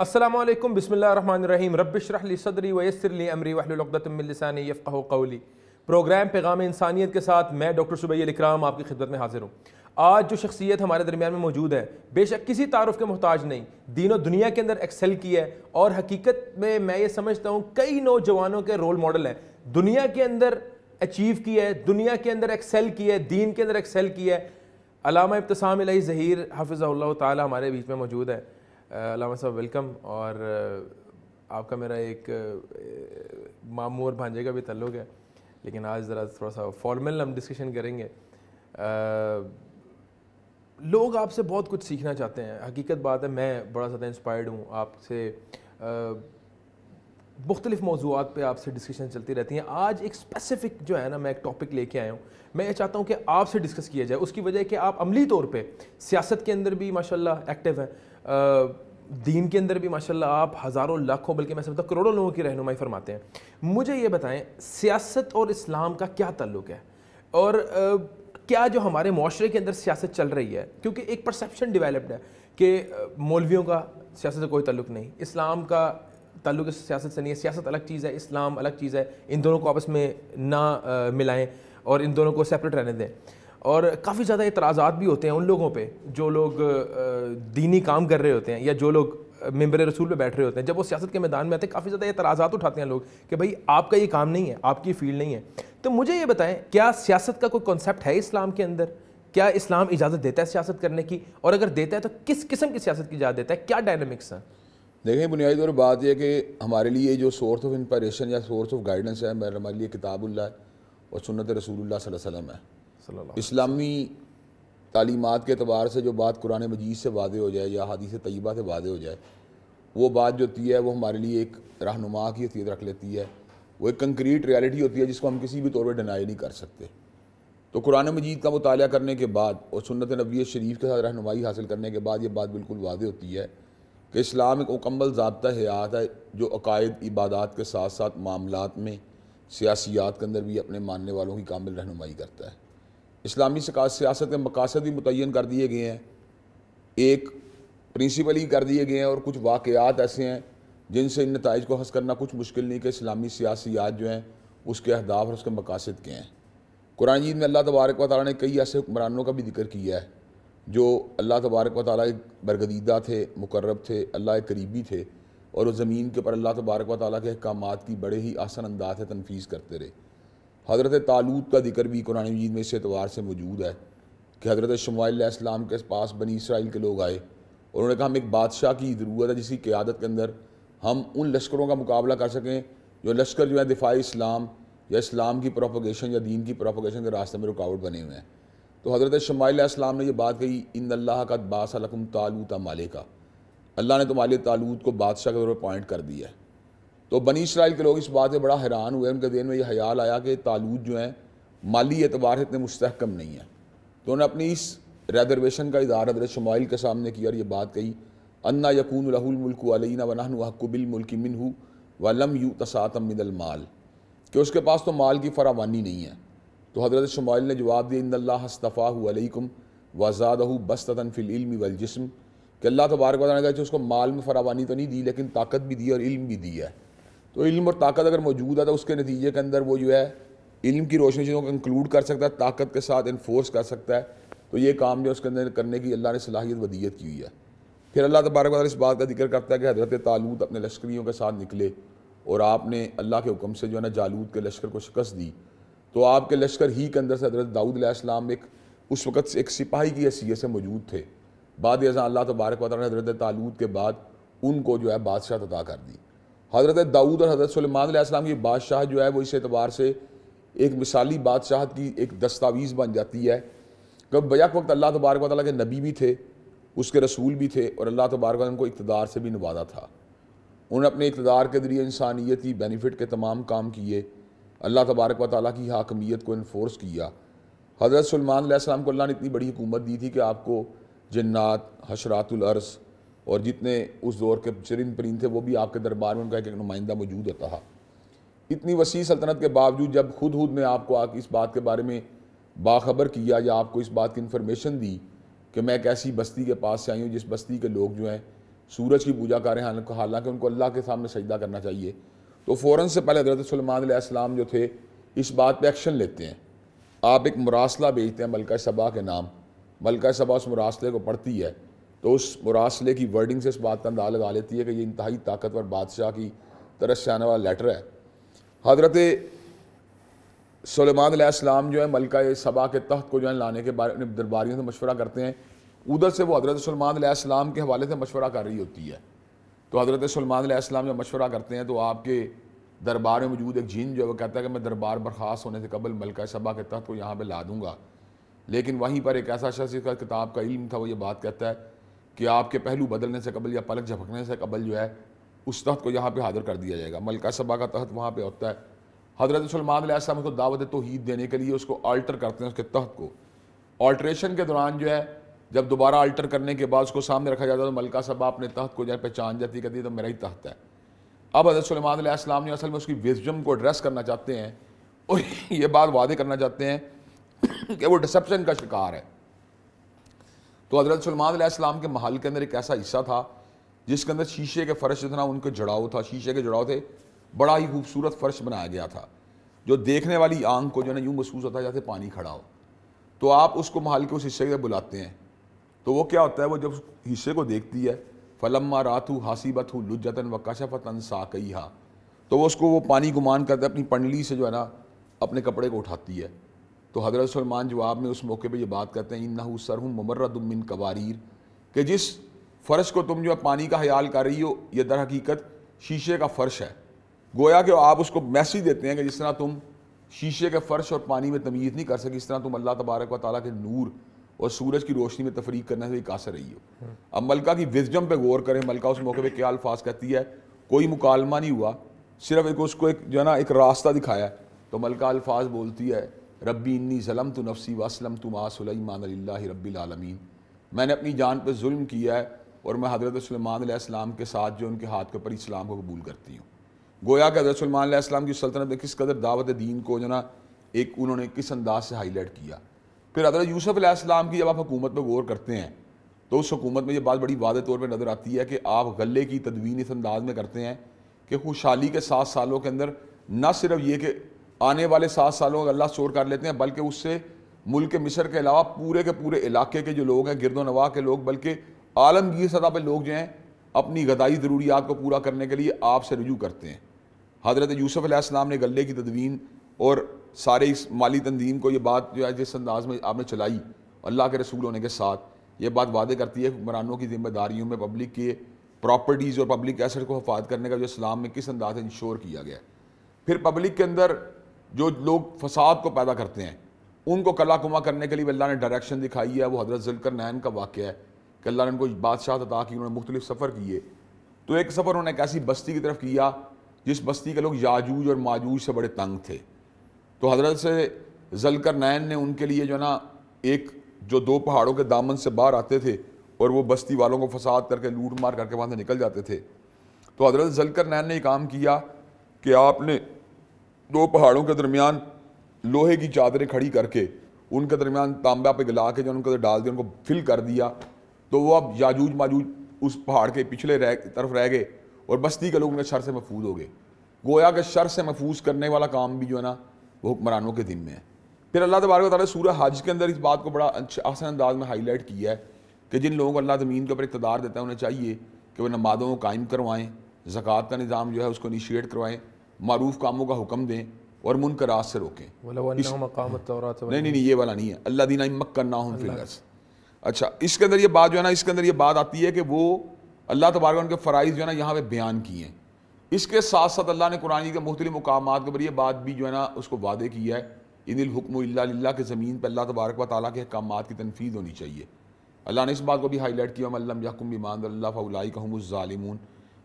असलम बिसमीम रबिशरहली सदरी वयसरली अमरी वहलतमिलसानी यफ़ कौली प्रोग्राम पैगाम इंसानियत के साथ मैं डॉक्टर सुबैल इकराम आपकी खिदमत में हाजिर हूँ आज जो शख्सियत हमारे दरमियान में मौजूद है बेशक किसी तारुफ के मोहताज नहीं दीनों दुनिया के अंदर एक्सेल की है और हकीकत में मैं ये समझता हूँ कई नौजवानों के रोल मॉडल हैं दुनिया के अंदर अचीव की है दुनिया के अंदर एक्सेल की है दीन के अंदर एक्सेल की है अलामा इब्तसाम ज़हीर हाफिज़ हमारे बीच में मौजूद है अलामा साहब वेलकम और आपका मेरा एक मामू और भांजे का भी तल्लुक है, लेकिन आज ज़रा थोड़ा सा फॉर्मल हम डिस्कशन करेंगे। लोग आपसे बहुत कुछ सीखना चाहते हैं। हकीकत बात है, मैं बड़ा ज़्यादा इंस्पायर्ड हूँ। आपसे मुख्तलिफ़ मौजूद पर आपसे डिस्कशन चलती रहती हैं। आज एक स्पेसिफ़िक जो है ना, मैं एक टॉपिक लेके आया हूँ। मैं ये चाहता हूँ कि आपसे डिस्कस किया जाए। उसकी वजह कि आप अमली तौर पे सियासत के अंदर भी, माशाल्लाह एक्टिव हैं। दीन के अंदर भी माशाल्लाह आप हज़ारों लाखों बल्कि मैं समझता करोड़ों लोगों की रहनुमाई फरमाते हैं। मुझे ये बताएँ सियासत और इस्लाम का क्या ताल्लुक है? और आ, क्या जो हमारे माशरे के अंदर सियासत चल रही है क्योंकि एक परसेप्शन डिवेलप्ड है कि मौलवियों का सियासत से कोई ताल्लुक नहीं। इस्लाम का ताल्लुक सियासत से नहीं है। सियासत अलग चीज़ है इस्लाम अलग चीज़ है। इन दोनों को आपस में ना मिलाएँ और इन दोनों को सेपरेट रहने दें। और काफ़ी ज़्यादा एतराज़ात भी होते हैं उन लोगों पे, जो लोग दीनी काम कर रहे होते हैं या जो लोग मेंबर रसूल पे बैठ रहे होते हैं। जब वो सियासत के मैदान में आते हैं, काफ़ी ज़्यादा एतराज़ात उठाते हैं लोग कि भाई, आपका ये काम नहीं है, आपकी फ़ील्ड नहीं है। तो मुझे ये बताएँ, क्या सियासत का कोई कॉन्सेप्ट है इस्लाम के अंदर? क्या इस्लाम इजाज़त देता है सियासत करने की? और अगर देता है तो किस किस्म की सियासत की इजाज़त देता है? क्या डायनमिक्स हैं? देखें बुनियादी तौर बात यह कि हमारे लिए जो सोर्स ऑफ़ इंस्पायरेशन या सोर्स ऑफ़ गाइडेंस है, हमारे लिए किताबुल्ला और सुनत रसूल वसल्लम है। इस्लामी तालीमत के अतबार से जो बात कुरान मजीद से वादे हो जाए या हदीस तय्यबा से वादे हो जाए, वो बात जो होती है वो हमारे लिए एक रहनुमा की हसीियत रख लेती है। वो एक कंक्रीट रियलिटी होती है जिसको हम किसी भी तौर पर डिनाई नहीं कर सकते। तो कुरान मजीद का मुताल करने के बाद और सुनत नबी शरीफ के साथ रहनुमाई हासिल करने के बाद ये बात बिल्कुल वादे होती है कि इस्लाम एक मुकम्मल जबता हयात है जो अकायद इबादत के साथ साथ मामलात में सियासियात के अंदर भी अपने मानने वालों की कामिल रहनुमाई करता है। इस्लामी सियासत के मकासद भी मुतन कर दिए गए हैं। एक प्रिंसिपल ही कर दिए गए हैं और कुछ वाक़ात ऐसे हैं जिनसे इन नतज को हस करना कुछ मुश्किल नहीं कि इस्लामी सियासियात जो हैं उसके अहदाफ और उसके मकासद के हैं। कुरान जीत में अल्लाह तबारक वाली ने कई ऐसे हुक्मरानों का भी ज़िक्र किया है, जो अल्लाह तबारक वाली बरगदीदा थे, मुकर्रब थे, अल्लाह करीबी थे और ज़मीन के ऊपर अल्लाह तबारक वाली के अहकाम की बड़े ही आसान अंदाज से तनफीज़ करते रहे। हज़रत तालूत का ज़िक्र भी कुरान मजीद में इस एतवार से मौजूद है कि हज़रत शमाइस्लाम के पास बनी इसराइल के लोग आए। और उन्होंने कहा, हम एक बादशाह की ज़रूरत है जिसकी क़्यादत के अंदर हम उन लश्करों का मुकाबला कर सकें जो लश्कर जो है दिफा इस्लाम या इस्लाम की प्रोपोगेशन या दीन की प्रोपोगेशन के रास्ते में रुकावट बने हुए हैं। तो हज़रत शमाइस्लाम ने यह बात कही इन अल्लाह का बासलकुम तालूत माले का अल्लाह ने तुम्हारे तालूत को बादशाह के तौर पर अपॉइंट कर दिया है। तो बनी इसराइल के लोग इस बात से बड़ा हैरान हुए, उनके दिन में यह ख्याल आया कि तालूद जो है, माली एतबार से इतने मुस्तकम नहीं है। तो उन्होंने अपनी इस रेजर्वेशन का इदारा हज़रत शमाइल के सामने किया और ये बात कही, अन्ना यकून लहुलमल्क अलैना वनहन वहकुबिल मुल्क मिनहू वलम यू तसातम मिनल माल। कि उसके पास तो माल की फरावानी नहीं है। तो हज़रत शमाइल ने जवाब दिया इन हस्तफ़ा अलैकुम वज़ादहू बस्तन फ़िल्म वल जिसम। कि अल्लाह तबारक कहा उसको माल में फरावानी तो नहीं दी, लेकिन ताकत भी दी और इल्म भी दी है। तो इल्म और ताकत अगर मौजूद है तो उसके नतीजे के अंदर वो जो है, इल्म की रोशनी चीज़ों को इंक्लूड कर सकता है, ताकत के साथ इन्फोर्स कर सकता है। तो ये काम जो उसके अंदर करने की अल्लाह ने सलाहियत, वदीयत की हुई है। फिर अल्लाह तबारक वाली इस बात का ज़िक्र करता है कि हज़रत तालूत अपने लश्करियों के साथ निकले और आपने अल्लाह के हुक्म से जो है ना जालूद के लश्कर को शिकस्त दी। तो आपके लश्कर ही के अंदर से हज़रत दाऊद एक, उस वक्त से एक सिपाही की हैसियत से मौजूद थे। बाद अल्लाह तबारक वाली ने हज़रत तालूद के बाद उनको जो है बादशाह अदा कर दी। हज़रत दाऊद और हज़रत सलेमान की बादशाह जो है वो इस एतबार से एक मिसाली बादशाह की एक दस्तावीज़ बन जाती है। कब बैक वक्त अल्लाह तबारक वाली के नबी भी थे, उसके रसूल भी थे और अल्लाह तबारक उनको इकतदार से भी नवादा था। उन्होंने अपने इकतदार के ज़रिए इंसानियती बेनिफिट के तमाम काम किए, अल्लाह तबारक वाली की हाकमियत को इन्फोर्स किया। हज़रत सलमान को अल्लाह ने इतनी बड़ी हुकूमत दी थी कि आपको जन्नात हशरातुलर्स और जितने उस दौर के चरिंद परिंद थे, वो भी आपके दरबार में, उनका एक नुमाइंदा मौजूद होता था। इतनी वसी सल्तनत के बावजूद जब खुद खुद ने आपको आके इस बात के बारे में बाखबर किया या आपको इस बात की इन्फॉर्मेशन दी कि मैं एक ऐसी बस्ती के पास से आई हूँ, जिस बस्ती के लोग जो हैं, सूरज की पूजा कर रहे हैं, हालाँकि उनको अल्लाह के सामने सजदा करना चाहिए। तो फ़ौर से पहले हज़रत सलमान जो थे, इस बात पर एक्शन लेते हैं। आप एक मुरासला भेजते हैं मलका सबा के नाम। मलका सबा उस मुरासले को पढ़ती है। तो उस मुरासले की वर्डिंग से इस बात का अंदाज़ा लगा लेती है कि ये इंतहाई ताकतवर बादशाह की तरफ़ से आने वाला लेटर है। हज़रत सलेमान जो है मलका सबा के तहत को जो है लाने के बारे में दरबारियों से मशवरा करते हैं। उधर से वो हज़रत सलमान के हवाले से मशवरा कर रही होती है। तो हज़रत सलमान जब मशवरा करते हैं तो आपके दरबार में मौजूद एक जिन जो है वो कहता है कि मैं दरबार बर्खास्त होने से कबल मलका सबा के तहत को यहाँ पर ला दूँगा। लेकिन वहीं पर एक ऐसा शख्स जिसका किताब का इल्म था, वो ये बात कहता है कि आपके पहलू बदलने से कबल या पलक झपकने से कबल जो है, उस तहत को यहाँ पर हाजिर कर दिया जाएगा। मलका सबा का तहत वहाँ पर होता है। हज़रत सलमान उसको दावत तोहीद देने के लिए उसको अल्टर करते हैं उसके तहत को। ऑल्ट्रेशन के दौरान जो है, जब दोबारा अल्टर करने के बाद उसको सामने रखा जाता है तो मलका सबा अपने तहत को जो है पहचान जाती कहती है तो मेरा ही तहत है। अब हज़रत सलमान ने असल में उसकी विजम को एड्रेस करना चाहते हैं और ये बात वादे करना चाहते हैं कि वो डिसप्शन का शिकार है। तो हज़रत सलमान के महल के अंदर एक ऐसा हिस्सा था, जिसके अंदर शीशे के फर्श जितना उनके जड़ाव था, शीशे के जड़ाव थे। बड़ा ही खूबसूरत फर्श बनाया गया था, जो देखने वाली आँख को जो है यूँ महसूस होता जैसे पानी खड़ा हो। तो आप उसको महल के उस हिस्से के बुलाते हैं। तो वो क्या होता है, वो जब हिस्से को देखती है, फलम्मा रातू हासीबत हूँ लुजतन व कशफ़तन साकई हा तो वो उसको वो पानी गुमान करते अपनी पंडली से जो है ना, अपने कपड़े को उठाती है। तो हज़रत सलमान जवाब में उस मौके पर ये बात करते हैं इन्ना सरहम ममर्रदमिन कवारीर कि जिस फ़र्श को तुम जो है पानी का ख्याल कर रही हो यह दर हकीकत शीशे का फ़र्श है। गोया कि आप उसको मैसेज देते हैं कि जिस तरह तुम शीशे के फ़र्श और पानी में तमीज़ नहीं कर सके, इस तरह तुम अल्लाह तबारक व ताली के नूर और सूरज की रोशनी में तफरीक करने से कासर रही हो। अब मलका की विजम पे गौर करें, मलका उस मौके पे क्या अल्फाज कहती है, कोई मुकालमा नहीं हुआ, सिर्फ़ एक उसको एक जो है ना, एक रास्ता दिखाया तो मलका अल्फाज बोलती है रब्बी इन्नी ज़लम तो नफसी वसलम तुम आसमान रबीआलमीन मैंने अपनी जान पर जुल्म किया है और मैं हज़रत सलमान के साथ जो उनके हाथ के ऊपर इस्लाम को कबूल करती हूँ। गोया के हज़रत की सल्तनत ने किस कदर दावत दीन को जो ना एक उन्होंने किस अंदाज से हाईलाइट किया। फिर हज़रत यूसुफ की जब आप हुकूमत पर गौर करते हैं तो उस हुकूमत में ये बात बड़ी वादे तौर पर नज़र आती है कि आप गले की तदवीन इस अंदाज में करते हैं कि खुशहाली के सात सालों के अंदर न सिर्फ़ ये कि आने वाले सात सालों का अल्लाह स्टोर कर लेते हैं, बल्कि उससे मुल्क मिस्र के अलावा पूरे के पूरे इलाके के जो लोग हैं, गिरदो नवा के लोग, बल्कि आलमगीर सतह पर लोग जो हैं, अपनी गदाई ज़रूरियात को पूरा करने के लिए आपसे रजू करते हैं। हज़रत यूसुफ़ अलैहिस्सलाम ने गले की तदवीन और सारे इस माली तंजीम को ये बात जो है, जिस अंदाज में आपने चलाई, अल्लाह के रसूल होने के साथ, ये बात वादे करती है हुक्मरानों की जिम्मेदारियों में पब्लिक के प्रॉपर्टीज़ और पब्लिक एसेट को हफात करने का जो इस्लाम में किस अंदाज से इंश्योर किया गया फिर पब्लिक के अंदर जो लोग फसाद को पैदा करते हैं, उनको कला कुमा करने के लिए अल्लाह ने डायरेक्शन दिखाई है, वो हज़रत जलकर नैन का वाक़ है कि अल्लाह ने उनको बादशाह अता की उन्होंने मुख्तलिफ़ सफ़र किए। तो एक सफ़र उन्होंने एक ऐसी बस्ती की तरफ़ किया, जिस बस्ती के लोग याजूज और माजूज से बड़े तंग थे। तो हज़रत से जलकर नैन ने उनके लिए जो ना, एक जो दो पहाड़ों के दामन से बाहर आते थे और वो बस्ती वालों को फसाद करके लूट मार करके वहाँ से निकल जाते थे। तो हज़रत जलकर नैन ने काम किया कि आपने दो पहाड़ों के दरमियान लोहे की चादरें खड़ी करके, उनके दरमियान तांबा पे गला के जो उनके डाल दिया, उनको फिल कर दिया तो वो अब याजूज माजूज उस पहाड़ के पिछले रह, तरफ़ रह गए और बस्ती के लोग उनके शर से महफूज हो गए। गोया के शर से महफूज करने वाला काम भी जो है ना, वो हुक्मरानों के दिन में है। फिर अल्लाह तबारक ताली सूर्य हज के अंदर इस बात को बड़ा अच्छे, आसान अंदाज में हाईलाइट किया है कि जिन लोगों को अल्लाह ज़मीन के ऊपर इकतदार देता है, उन्हें चाहिए कि वह नमाज़ों को कायम करवाएँ, ज़क़़त का निज़ाम जो है उसको इनिशिएट करवाएँ मरूफ कामों का हुक्म दें और मुनकरात से रोकें। इस... नहीं नहीं नहीं ये वाला नहीं है। अल्लाह दीना मक्का ना हूँ फिलर्स अच्छा इसके अंदर ये बात जो है ना इसके अंदर ये बात आती है कि वो अल्लाह तबारक उनके फ़राइज़ जो है ना यहाँ पे बयान किए हैं। इसके साथ साथ अल्लाह ने कुरानी के मुख्तलि मकाम के ऊपर ये बात भी जो है ना उसको वादे किया है। इन हुक्म के ज़मीन पर अल्लाह तबारक व ताली के अहकाम की तनफीद होनी चाहिए। अल्लाह ने इस बात को भी हाईलाइट किया मल्लम यकुम ईमान अल्लाह फ़ाउलाई कहमुज़ालिमून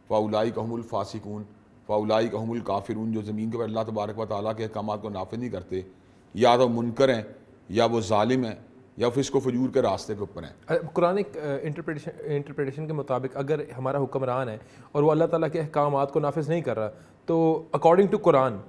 फ़ाउलाई कहमुल फ़ासिकून। फ़ाउलाई कहमुल काफिरून जो ज़मीन के ऊपर अल्लाह तबारक व ताली के अहकाम को नाफिज नहीं करते या तो मुनकर हैं या वो ालिम हैं या फिर इसको फजूर के रास्ते के ऊपर हैं। कुरान इंटरप्रटेशन इंटरप्रिटेशन के मुताबिक अगर हमारा हुक्मरान है और वो अल्लाह ताला के अहकाम को नाफिज नहीं कर रहा तो अकॉर्डिंग टू कुरान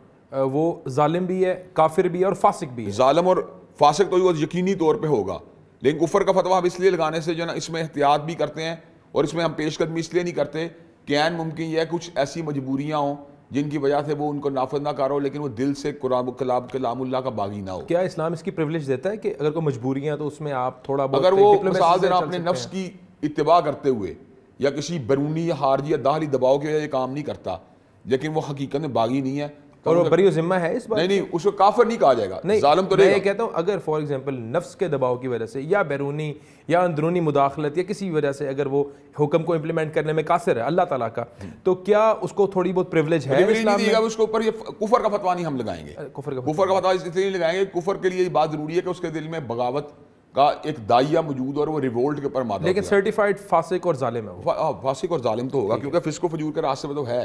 वो ालिम भी है काफिर भी है और फासिक भी है। ालिम और फासिक तो यकीनी तौर पर होगा लेकिन कुफर का फतवा हम इसलिए लगाने से जो है ना इसमें एहतियात भी करते हैं और इसमें हम पेशकदमी इसलिए नहीं करते कि एन मुमकिन यह कुछ ऐसी मजबूरियाँ हों जिनकी वजह से वो उनको नाफज ना करो लेकिन वो दिल से कलाम कलामुल्ला का बागी ना हो। क्या इस्लाम इसकी प्रिविलेज देता है कि अगर कोई मजबूरी है तो उसमें आप थोड़ा बहुत अगर वो मिसाल देना अपने नफ्स की इतबा करते हुए या किसी बैरूनी हारजी या दाहली दबाव की वजह से काम नहीं करता लेकिन वो हकीकत में बागी नहीं है और वो बरी जिम्मा है इस बात नहीं नहीं उसको काफर नहीं कहा जाएगा। नहीं जालम तो मैं कहता हूँ अगर फॉर एग्जांपल नफ्स के दबाव की वजह से या बैरूनी या अंदरूनी मुदाखलत या किसी वजह से अगर वो हुक्म को इम्प्लीमेंट करने में कासिर है अल्लाह ताला का तो क्या उसको थोड़ी बहुत प्रिविलेज है उसके ऊपर ये कुफर का फतवा नहीं हम लगाएँगे। कुफर का कुफर का फतवा इसलिए लगाएँगे कुफर के लिए बात ज़रूरी है कि उसके दिल में बगावत का एक दाइया मौजूद और वो रिवोल्ट के ऊपर मादा लेकिन सर्टिफाइड फासिक और जालिम है हाँ, फासिक और जालिम तो होगा क्योंकि फिस्को फजूर के रास्ते में तो है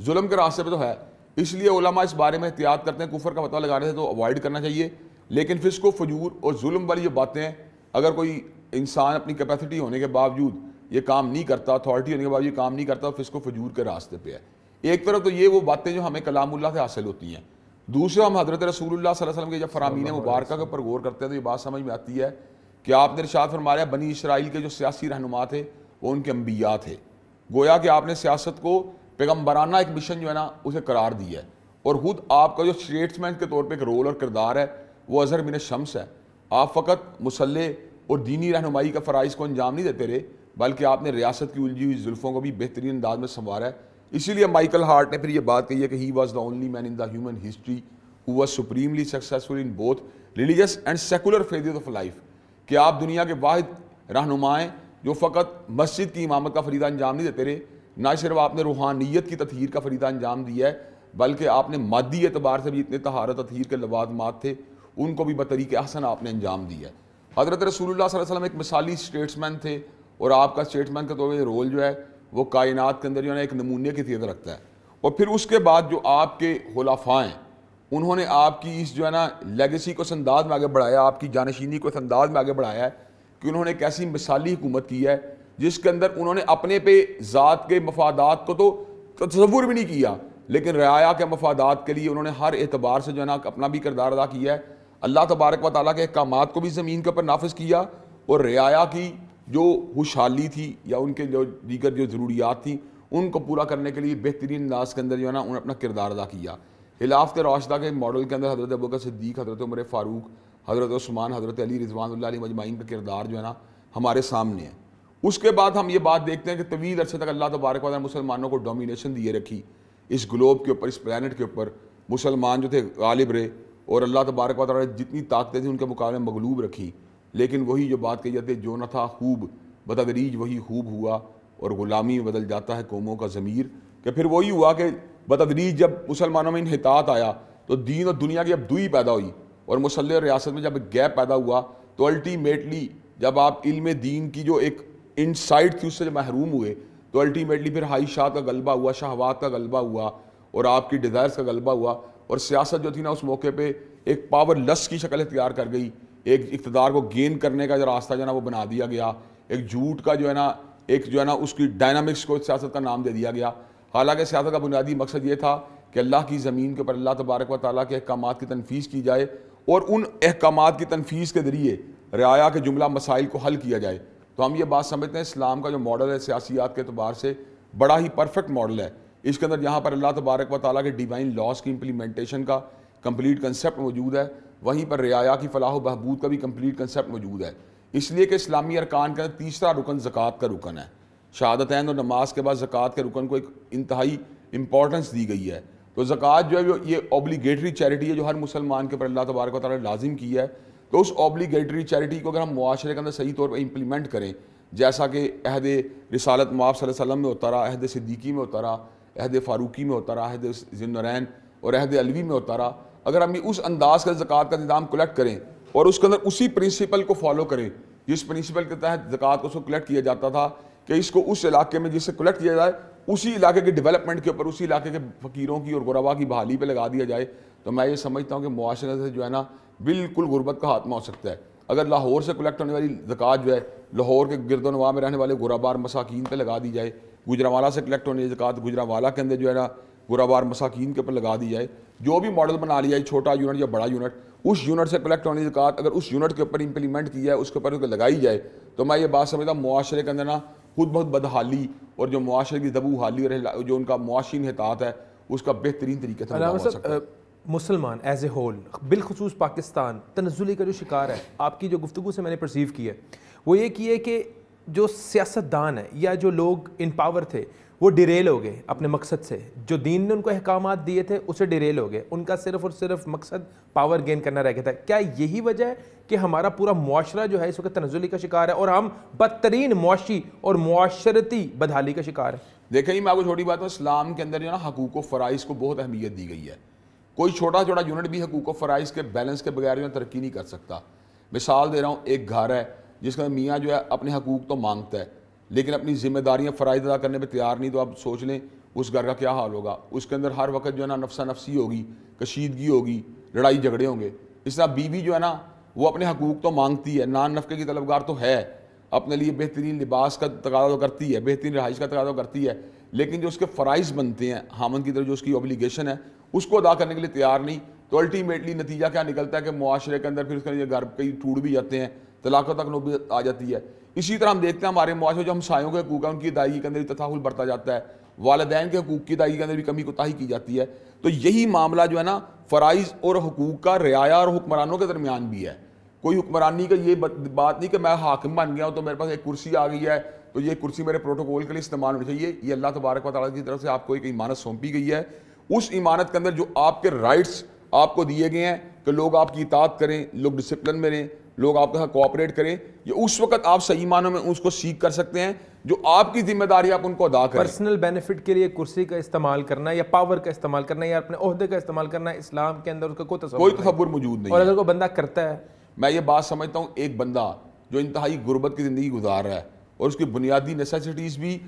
जुल्म के रास्ते में तो है। इसलिए ओलमा इस बारे में एहतियात करते हैं कुफर का पता लगाने से तो अवॉइड करना चाहिए। लेकिन फिस्को फजूर और जुल्म वाली जो बातें हैं अगर कोई इंसान अपनी कैपेसिटी होने के बावजूद ये काम नहीं करता अथॉरिटी होने के बावजूद काम नहीं करता फिस्को फजूर के रास्ते पे है। एक तरफ़ तो ये वो बातें जो हमें कलामुल्ला से हासिल होती हैं। दूसरा हम हज़रत रसूल वसल्लम के जब फरामीन मुबारक के ऊपर गौर करते हैं तो ये बात समझ में आती है कि आपने इर्शाद फरमाया बनी इसराइल के जो सियासी रहनुमा थे वो उनके अम्बिया थे। गोया कि आपने सियासत को पैगम्बराना एक मिशन जो है ना, उसे करार दिया है। और खुद आपका जो स्टेट्समैन के तौर पर एक रोल और किरदार है, वो अजहर मिन शम्स है। आप फ़कत मुसल्ले और दीनी रहनुमाई का फ़राइज़ को अंजाम नहीं देते रहे, बल्कि आपने रियासत की उलझी हुई जुल्फ़ों को भी बेहतरीन अंदाज में संवारा है। इसीलिए माइकल हार्ट ने फिर ये बात कही है कि he was the only man in the human history who was supremely successful in both religious and secular phase of life कि आप दुनिया के वाद रहनुमाएँ जो फ़कत मस्जिद की इमामत का फरीदा अंजाम नहीं देते रहे ना सिर्फ़ आपने रूहानियत की तथहीर का फरीदा अंजाम दिया है, बल्कि आपने मादी एतबार से भी इतने तहारत तथहीर के लवाजमात थे, उनको भी बतरीक हसन आपने अंजाम दिया है। हज़रत रसूल वसल्लम एक मिसाली स्टेट्समैन थे, और आपका स्टेट्समैन का तो रोल जो है, वो कायनात के अंदर जो है एक नमूने की सीधत रखता है। और फिर उसके बाद जो आपके खुलाफा हैं, उन्होंने आपकी इस जो है ना लेगेसी को संदाज में आगे बढ़ाया, आपकी जानशीनी को संदाज में आगे बढ़ाया है कि उन्होंने एक ऐसी मिसाली हुकूमत की है जिसके अंदर उन्होंने अपने पे ज़ात के मफादात को तो तस्वुर भी नहीं किया, लेकिन रया के मफादात के लिए उन्होंने हर एतबार से जो है ना अपना भी किरदार अदा किया है। अल्लाह तबारक व ताली के अहकाम को भी ज़मीन के ऊपर नाफिज किया और रियाया की जो खुशहाली थी या उनके जो दीगर जो ज़रूरियात थी, उनको पूरा करने के लिए बेहतरीन अंदाज के अंदर जो है ना उन्होंने अपना किरदार अदा किया। खिलाफ राशदा के मॉडल के अंदर हज़रत अबू सिद्दीक, हज़रत उमर फ़ारूक, हज़रत उस्मान, हज़रत अली रिजवान मजमाइन का किरदार जो है ना हमारे सामने है। उसके बाद हम ये बात देखते हैं कि तवील अरसे तक अल्लाह तबारक वाल मुसलमानों को डोमिनेशन दिए रखी। इस ग्लोब के ऊपर, इस प्लानट के ऊपर मुसलमान जो थे, गालिब रहे और अल्लाह तबारक वाल जितनी ताकतें थी उनके मुकाबले मगलूब रखी। लेकिन वही जो बात कही जाती है जो न था खूब बतदरीज वही खूब हुआ और ग़ुलामी में बदल जाता है कौमों का ज़मीर। कि फिर वही हुआ कि बतदरीज जब मुसलमानों में इनहतात आया तो दीन और दुनिया की अब दुई पैदा हुई और मुसल रियासत में जब गैप पैदा हुआ तो अल्टीमेटली जब आप इल्म दीन की जो एक इनसाइड थी उससे महरूम हुए। तो अल्टीमेटली फिर हाई शाह का गलबा हुआ शहवात का गलबा हुआ और आपकी डिज़ायर्स का गलबा हुआ और सियासत जो थी ना, उस मौके पर एक पावर लस की शक्ल तैयार कर गई। एक इकतदार को गेन करने का जो रास्ता जो है ना, वो बना दिया गया। एक झूठ का जो है ना, एक जो है ना, उसकी डायनामिक्स को सियासत का नाम दे दिया गया। हालाँकि सियासत का बुनियादी मकसद ये था कि अल्लाह की ज़मीन के ऊपर अल्लाह तबारक व ताली के अहकाम की तनफीस की जाए और उन अहकाम की तनफीस के ज़रिए रियाया के जुमला मसाइल को हल किया जाए। तो हम ये बात समझते हैं, इस्लाम का जो मॉडल है, सियासियात के अतबार से बड़ा ही परफेक्ट मॉडल है। इसके अंदर यहाँ पर अल्लाह तबारक व ताली के डिवाइन लॉस की इम्प्लीमेंटेशन का कंप्लीट कंसेप्ट मौजूद है। वहीं पर रियाया की फलाह बहबूद का भी कंप्लीट कंसेप्ट मौजूद है। इसलिए कि इस्लामी अरकान के अंदर तीसरा रुकन ज़क़़त का रुकन है। शहादतैन और नमाज़ के बाद ज़क़़त के रुकन को एक इंतहाई इंपॉर्टेंस दी गई है। तो ज़क़़त जो है ये ऑब्लीगेटरी चैरिटी है जो हर मुसलमान के ऊपर अल्लाह तबारक वाली लाजिम की है। तो उस ऑब्लीगेटरी चैरिटी को अगर हम मुआरे के अंदर सही तौर पर इम्प्लीमेंट करें, जैसा कि अहद रिसालत मुआब वसल्लम में होता रहा, अहद सिद्दीकी में होता रहा, अहद फ़ारूकी में होता रहा, अहद जिनरैन और अहद अलवी में होता रहा, अगर हम उस अंदाज का ज़क़़त का निज़ाम कलेक्ट करें और उसके अंदर उसी प्रिंसिपल को फॉलो करें, जिस प्रिंसिपल के तहत ज़क़़त को उसको कलेक्ट किया जाता था कि इसको उस इलाके में जिससे कलेक्ट किया जाए, उसी इलाके के डेवलपमेंट के ऊपर, उसी इलाके के फ़कीरों की और गुरबा की बहाली पर लगा दिया जाए तो मैं ये समझता हूँ कि मुआरे से जो है ना बिल्कुल गुर्बत का हाथमा हो सकता है। अगर लाहौर से कलेक्ट होने वाली जक़ात जो है लाहौर के गिरदोनवा में रहने वाले गुराबार मसाकिन पर लगा दी जाए गुजरावाला से कलेक्ट होने जक़ात गुजरावाला के अंदर जो है ना गुराबार मसाकिन के ऊपर लगा दी जाए। जो भी मॉडल बना लिया जाए छोटा यूनिट या बड़ा यूनिट उस यूनिट से कलेक्ट होने जक़ात अगर उस यूनिट के ऊपर इंप्लीमेंट की जाए उसके ऊपर लगाई जाए तो मैं ये बात समझता हूँ मुआरे के अंदर ना खुद बहुत बदहाली और जो मुआरे की दबू हाली और जो उनका मुआशी नहतात है उसका बेहतरीन तरीके से मुसलमान एज ए होल बिलखसूस पाकिस्तान, तनजुली का जो शिकार है, आपकी जो गुफ्तु से मैंने परसीव की है, वो ये की है कि जो सियासतदान है, या जो लोग इन पावर थे, वो डिरेल हो गए अपने मकसद से। जो दीन ने उनको अहकाम दिए थे, उसे डिरेल हो गए। उनका सिर्फ़ और सिर्फ़ मकसद पावर गेन करना रह गया था। क्या यही वजह है कि हमारा पूरा मुआशरा जो है, इस वक्त तनजुली का शिकार है, और हम बदतरीन मुआशी और मुआशरती बदहाली का शिकार है? देखें मैं आपको छोटी बात हूँ इस्लाम के अंदर जो ना, हकूक व फ़राइज़ को बहुत अहमियत दी गई है। कोई छोटा छोटा यूनिट भी हकूक फ़राइज़ के बैलेंस के बगैर जो है तरक्की नहीं कर सकता। मिसाल दे रहा हूँ, एक घर है, जिसका मियाँ जो है अपने हकूक तो माँगता है, लेकिन अपनी जिम्मेदारियाँ फ़राइज अदा करने पर तैयार नहीं तो आप सोच लें, उस घर का क्या हाल होगा? उसके अंदर हर वक्त जो है ना नफसा नफसी होगी, कशीदगी होगी, लड़ाई झगड़े होंगे। इस तरह बीवी जो है ना, वो अपने हकूक तो मांगती है, नान नफके की तलबगार तो है, अपने लिए बेहतरीन लिबास का तकादा तो करती है, बेहतरीन रहाइश का तकादा तो करती है, लेकिन जो उसके फ़राइज़ बनते हैं हामन की तरफ़ जो उसकी ऑब्लिगेशन है उसको अदा करने के लिए तैयार नहीं। तो अल्टीमेटली नतीजा क्या निकलता है कि मुआरे के अंदर फिर उसके लिए घर कई टूट भी जाते हैं, तलाक़ों तक नौबत आ जाती है। इसी तरह हम देखते हैं हमारे मुआरे जो हमसायों के हकूक है, उनकी अदायगी के अंदर भी तथाहुल बढ़ता जाता है। वालदेन के हकूक की अदायगी के अंदर भी कमी कोताही की जाती है। तो यही मामला जो है ना, फ़राइज़ और हकूक का रियाया और हुक्मरानों के दरमियान भी है। कोई हुक्मरानी का ये बात नहीं कि मैं हाकिम बन गया हूँ तो मेरे पास एक कुर्सी आ गई है तो ये कुर्सी मेरे प्रोटोकॉल के लिए इस्तेमाल होनी चाहिए। ये अल्लाह तबारक वाली की तरफ़ से आपको एक इमानत सौंपी गई है। उस इमानत के अंदर जो आपके राइट्स आपको दिए गए हैं कि लोग आपकी इतात करें लोग डिसिप्लिन में रहें लोग आपके साथ कोऑपरेट करें ये उस वक्त आप सही मानों में उसको सीख कर सकते हैं जो आपकी ज़िम्मेदारी आप उनको अदा करें। पर्सनल बेनिफिट के लिए कुर्सी का इस्तेमाल करना या पावर का इस्तेमाल करना या अपने अहदे का इस्तेमाल करना इस्लाम के अंदर उसका कोई तस्वर कोई तस्वुर मौजूद नहीं और अगर कोई बंदा करता है? मैं ये बात समझता हूँ एक बंदा जो इंतहाई गुर्बत की ज़िंदगी गुजार रहा है और उसकी बुनियादी नेसेसिटीज़ भी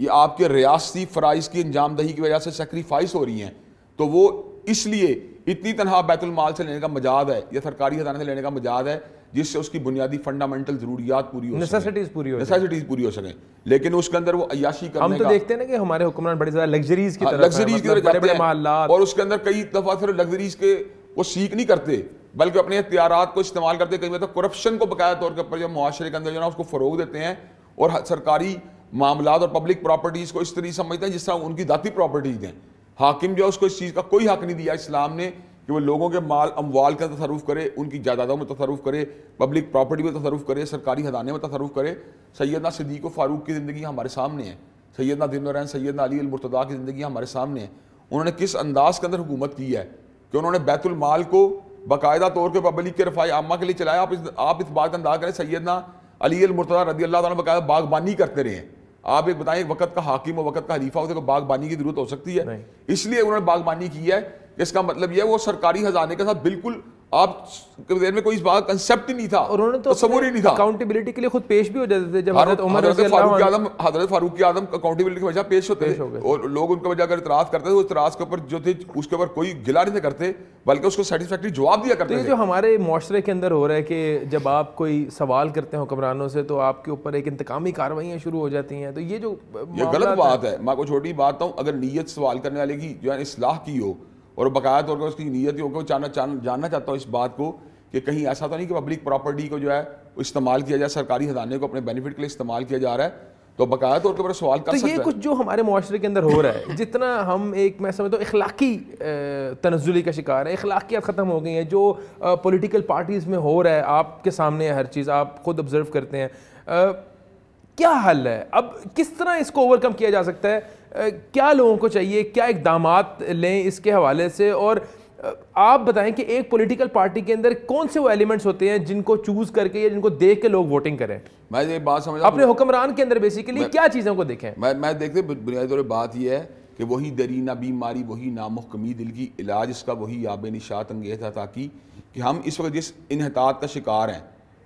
ये आपके रियासती फ़राइज़ की अंजाम दही की वजह से सेक्रीफाइस हो रही हैं। तो वो इसलिए इतनी तनहा बैतुलमाल से लेने का मजाद है या सरकारी खजाने से लेने का मजाद है जिससे उसकी बुनियादी फंडामेंटल जरूरियात पूरी हो नेसेसिटीज पूरी हो नेसेसिटीज पूरी हो सके। लेकिन उसके अंदर वो अयाशी करने हम तो का, देखते हैं ना कि हमारे हुक्मरान बड़ी ज़्यादा लग्जरीज की हाँ, तरफ़ लग्जरीज की मतलब तरफ़ बड़े बड़े और उसके अंदर कई दफ़ा फिर लग्जरीज के वो सीख नहीं करते बल्कि अपने इख्तियार को इस्तेमाल करते कई मतलब करप्शन को बकाया तौर के ऊपर जो मुआरे के अंदर जो ना उसको फ़रोग देते हैं। और सरकारी मामला और पब्लिक प्रॉपर्टीज़ को इस तरीके समझते हैं, जिस तरह उनकी दाती प्रॉपर्टीज़ हैं। हाकिम जो है, उसको इस चीज़ का कोई हक नहीं दिया इस्लाम ने कि वो लोगों के माल अमवाल का तसरुफ़ करे, उनकी जायदादों में तसरुफ़ करे, पब्लिक प्रॉपर्टी में तसरुफ़ करे, सरकारी हदाने में तसरुफ़ करे। सैदना सदीक फ़ारूक की ज़िंदगी हमारे सामने है। सैदना दिन सैदना अली मुर्तदा की ज़िंदगी हमारे सामने है। उन्होंने किस अंदाज के अंदर हुकूमत की है कि उन्होंने बैतुलमाल को बाकायदा तौर पर पब्लिक के रफाई आमा के लिए चलाया? आप इस आप इस बात का अंदाज करें सैदना अली मुर्तदा रदी अल्लाह बाकायदा बागबानी करते रहे आप एक बताएँ वक्त का हाकिम और वक्त का हरीफा होते बागबानी की ज़रूरत हो सकती है? इसलिए उन्होंने बागबानी की है इसका मतलब यह वो सरकारी खजाने के साथ बिल्कुल आप देर में कोई इस बात कंसेप्ट ही नहीं था उन्होंने तो तस्वुर ही नहीं था। अकाउंटेबिलिटी के लिए खुद पेश भी हो जाते थे जब हज़रत फारूक आदम हज़रत फारूक आदम अकाउंटेबिलिटी की वजह पेश होते थे। और लोग उनके वजह अगर इतराज करते थे उस इतराज के ऊपर जो थे उसके ऊपर कोई गिला नहीं करते बल्कि उसको सेटिस्फैक्ट्री जवाब दिया करते तो थे। जो हमारे मुआरे के अंदर हो रहा है कि जब आप कोई सवाल करते हैं हुक्मरानों से तो आपके ऊपर एक इंतकामी कार्रवाइयाँ शुरू हो जाती हैं। तो ये जो ये गलत बात है। मैं को छोटी बात हूँ अगर नीयत सवाल करने वाले की जो है इसलाह की हो और बकाया तौर पर उसकी नीयत ही होकर जानना जानना चाहता हूँ इस बात को कि कहीं ऐसा तो नहीं कि पब्लिक प्रॉपर्टी को जो है इस्तेमाल किया जाए सरकारी खजाने को अपने बेनिफिट के लिए इस्तेमाल किया जा रहा है। तो बकाया तौर पर सवाल कर तो ये कुछ जो हमारे माशरे के अंदर हो रहा है जितना हम एक मैं समझता हूँ इखलाकी तनजुली का शिकार है। इखलाकियात ख़त्म हो गई हैं जो पॉलिटिकल पार्टीज़ में हो रहा है आपके सामने है हर चीज़ आप खुद ऑब्ज़र्व करते हैं। आ, क्या हल है? अब किस तरह इसको ओवरकम किया जा सकता है? क्या लोगों को चाहिए? क्या इकदाम लें इसके हवाले से? और आप बताएँ कि एक पॉलिटिकल पार्टी के अंदर कौन से वो एलिमेंट्स होते हैं जिनको चूज़ करके या जिनको देख के लोग वोटिंग करें? मैं ये बात समझ अपने हुक्मरान के अंदर बेसिकली क्या चीज़ों को देखें? मैं मैं देखते बुनियादी तौर पर बात यह है कि वही दरीना बीमारी वही नामुहकमी दिल की इलाज इसका वही याब निशात अंगेज था ताकि कि हम इस वक्त जिस इनहतात का शिकार हैं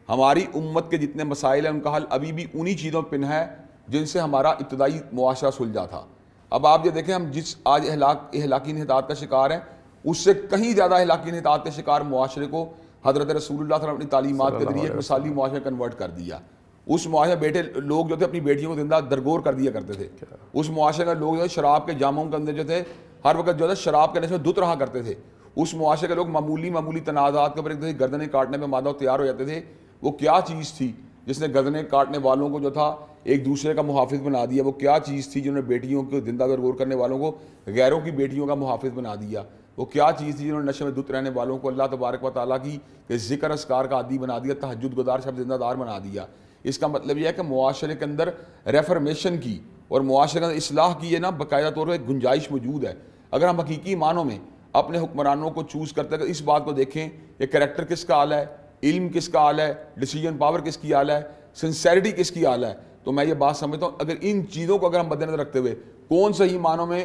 हमारी उम्मत के जितने मसाइल हैं उनका हल अभी भी उन्हीं चीज़ों पर है जिनसे हमारा इब्तदाई मुआशरा सुलझा था। अब आप ये देखें हम जिस आज अहलाक अहलाकी का शिकार हैं उससे कहीं ज़्यादा अहलाकी निहतात के शिकार मुआरे को हज़रत रसूल अपनी तालीमत के ज़रिए मिसाली मुआरे कन्वर्ट कर दिया। उस मुआरे बेटे लोग जो थे अपनी बेटियों को ज़िंदा दरगोर कर दिया करते थे। उस मुआरे में लोग जो शराब के जामों के अंदर जो थे हर वक्त जो है शराब के नशे में दुत रहा करते थे। उस मुआरे के लोग मामूली मामूली तनाज़ात के ऊपर एक गर्दनें काटने में मादा तैयार हो जाते थे। वो क्या चीज़ थी जिसने गर्दनें काटने वालों को जो था एक दूसरे का मुहाफिज बना दिया। वो क्या चीज़ थी जिन्होंने बेटियों को ज़िंदा गौर करने वालों को, गैरों की बेटियों का मुहाफिज बना दिया? वो क्या चीज़ थी जिन्होंने नशे में दुत रहने वालों को अल्लाह तबारक व ताली की ज़िक्र असकार का आदि बना दिया तहजद गुदार शब जिंदादार बना दिया? इसका मतलब यह है कि मुआशरे के अंदर रेफरमेशन की और मुआशरे के अंदर असलाह की है ना बाकायदा तौर पर गुंजाइश मौजूद है। अगर हम हकीकी मानों में अपने हुक्मरानों को चूज़ करते हैं इस बात को देखें कि करेक्टर किसका आला है? इल्म किसका आला है? डिसीज़न पावर किसकी आला है? सिंसेरिटी किसकी आला है? तो मैं ये बात समझता हूँ अगर इन चीज़ों को अगर हम मद्देनजर रखते हुए कौन सही मानों में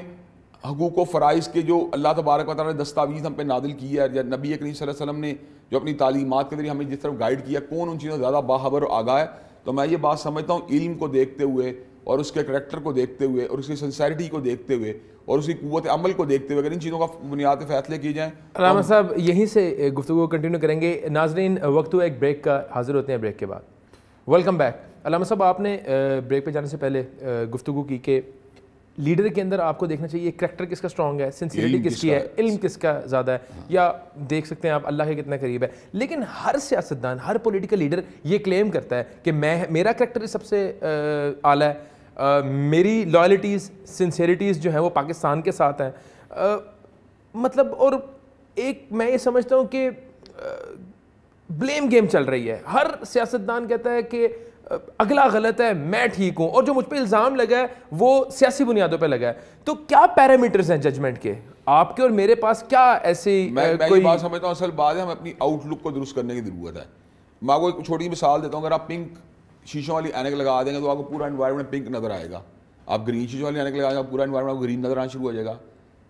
हकूक़ व फ़राइज़ के जो अल्लाह तबारक वाली ने दस्तावीज़ हम पे नादिल की है या नबी करीम वसल्लम ने जो अपनी तालीमत के ज़रिए हमें जिस तरफ़ गाइड किया कौन उन चीज़ों से ज़्यादा बाहबर और आगा है? तो मैं ये बात समझता हूँ इल्म को देखते हुए और उसके करेक्टर को देखते हुए और उसकी सिंसैरिटी को देखते हुए और उसकी कुत अमल को देखते हुए अगर इन चीज़ों का बुनियादी फैसले किए जाएँ रामा साहब यहीं से गुफ्तु कंटिन्यू करेंगे। नाजरीन वक्त हुआ एक ब्रेक का हाजिर होते हैं ब्रेक के बाद। वेलकम बैक अलामा साहब आपने ब्रेक पे जाने से पहले गुफ्तु की कि लीडर के अंदर आपको देखना चाहिए करेक्टर किसका स्ट्रॉन्ग है सिंसियरिटी किसकी है इल्म किसका ज़्यादा है। हाँ। या देख सकते हैं आप अल्लाह के कितना करीब है। लेकिन हर सियासतदान हर पॉलिटिकल लीडर ये क्लेम करता है कि मैं मेरा करेक्टर सबसे आला है। आ, मेरी लॉयल्टीज़ सिंसियरिटीज़ जो है वो पाकिस्तान के साथ हैं। मतलब और एक मैं ये समझता हूँ कि ब्लेम गेम चल रही है। हर सियासतदान कहता है कि अगला गलत है मैं ठीक हूँ। और जो मुझ पर इल्ज़ाम लगा है वो सियासी बुनियादों पर लगा है। तो क्या पैरामीटर्स हैं जजमेंट के? आपके और मेरे पास क्या ऐसे मैं, मैं कोई बात समझता हूँ असल बात है हमें अपनी आउटलुक को दुरुस्त करने की ज़रूरत है। मैं आपको एक छोटी मिसाल देता हूँ अगर आप पिंक शीशों वाली एनक लगा देंगे तो आपको पूरा इन्वायरमेंट पिंक नज़र आएगा। आप ग्रीन शीशों वाली एनक लगाएँगे पूरा इन्वायरमेंट आपको ग्रीन नज़र आना शुरू हो जाएगा।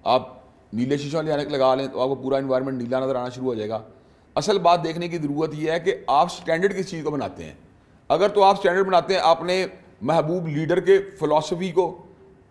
आप नीले शीशों वाली एनक लगा लें तो आपको पूरा इन्वायरमेंट नीला नज़र आना शुरू हो जाएगा। असल बात देखने की ज़रूरत यह है कि आप स्टैंडर्ड किस चीज़ को बनाते हैं। अगर तो आप स्टैंडर्ड बनाते हैं अपने महबूब लीडर के फ़िलासफ़ी को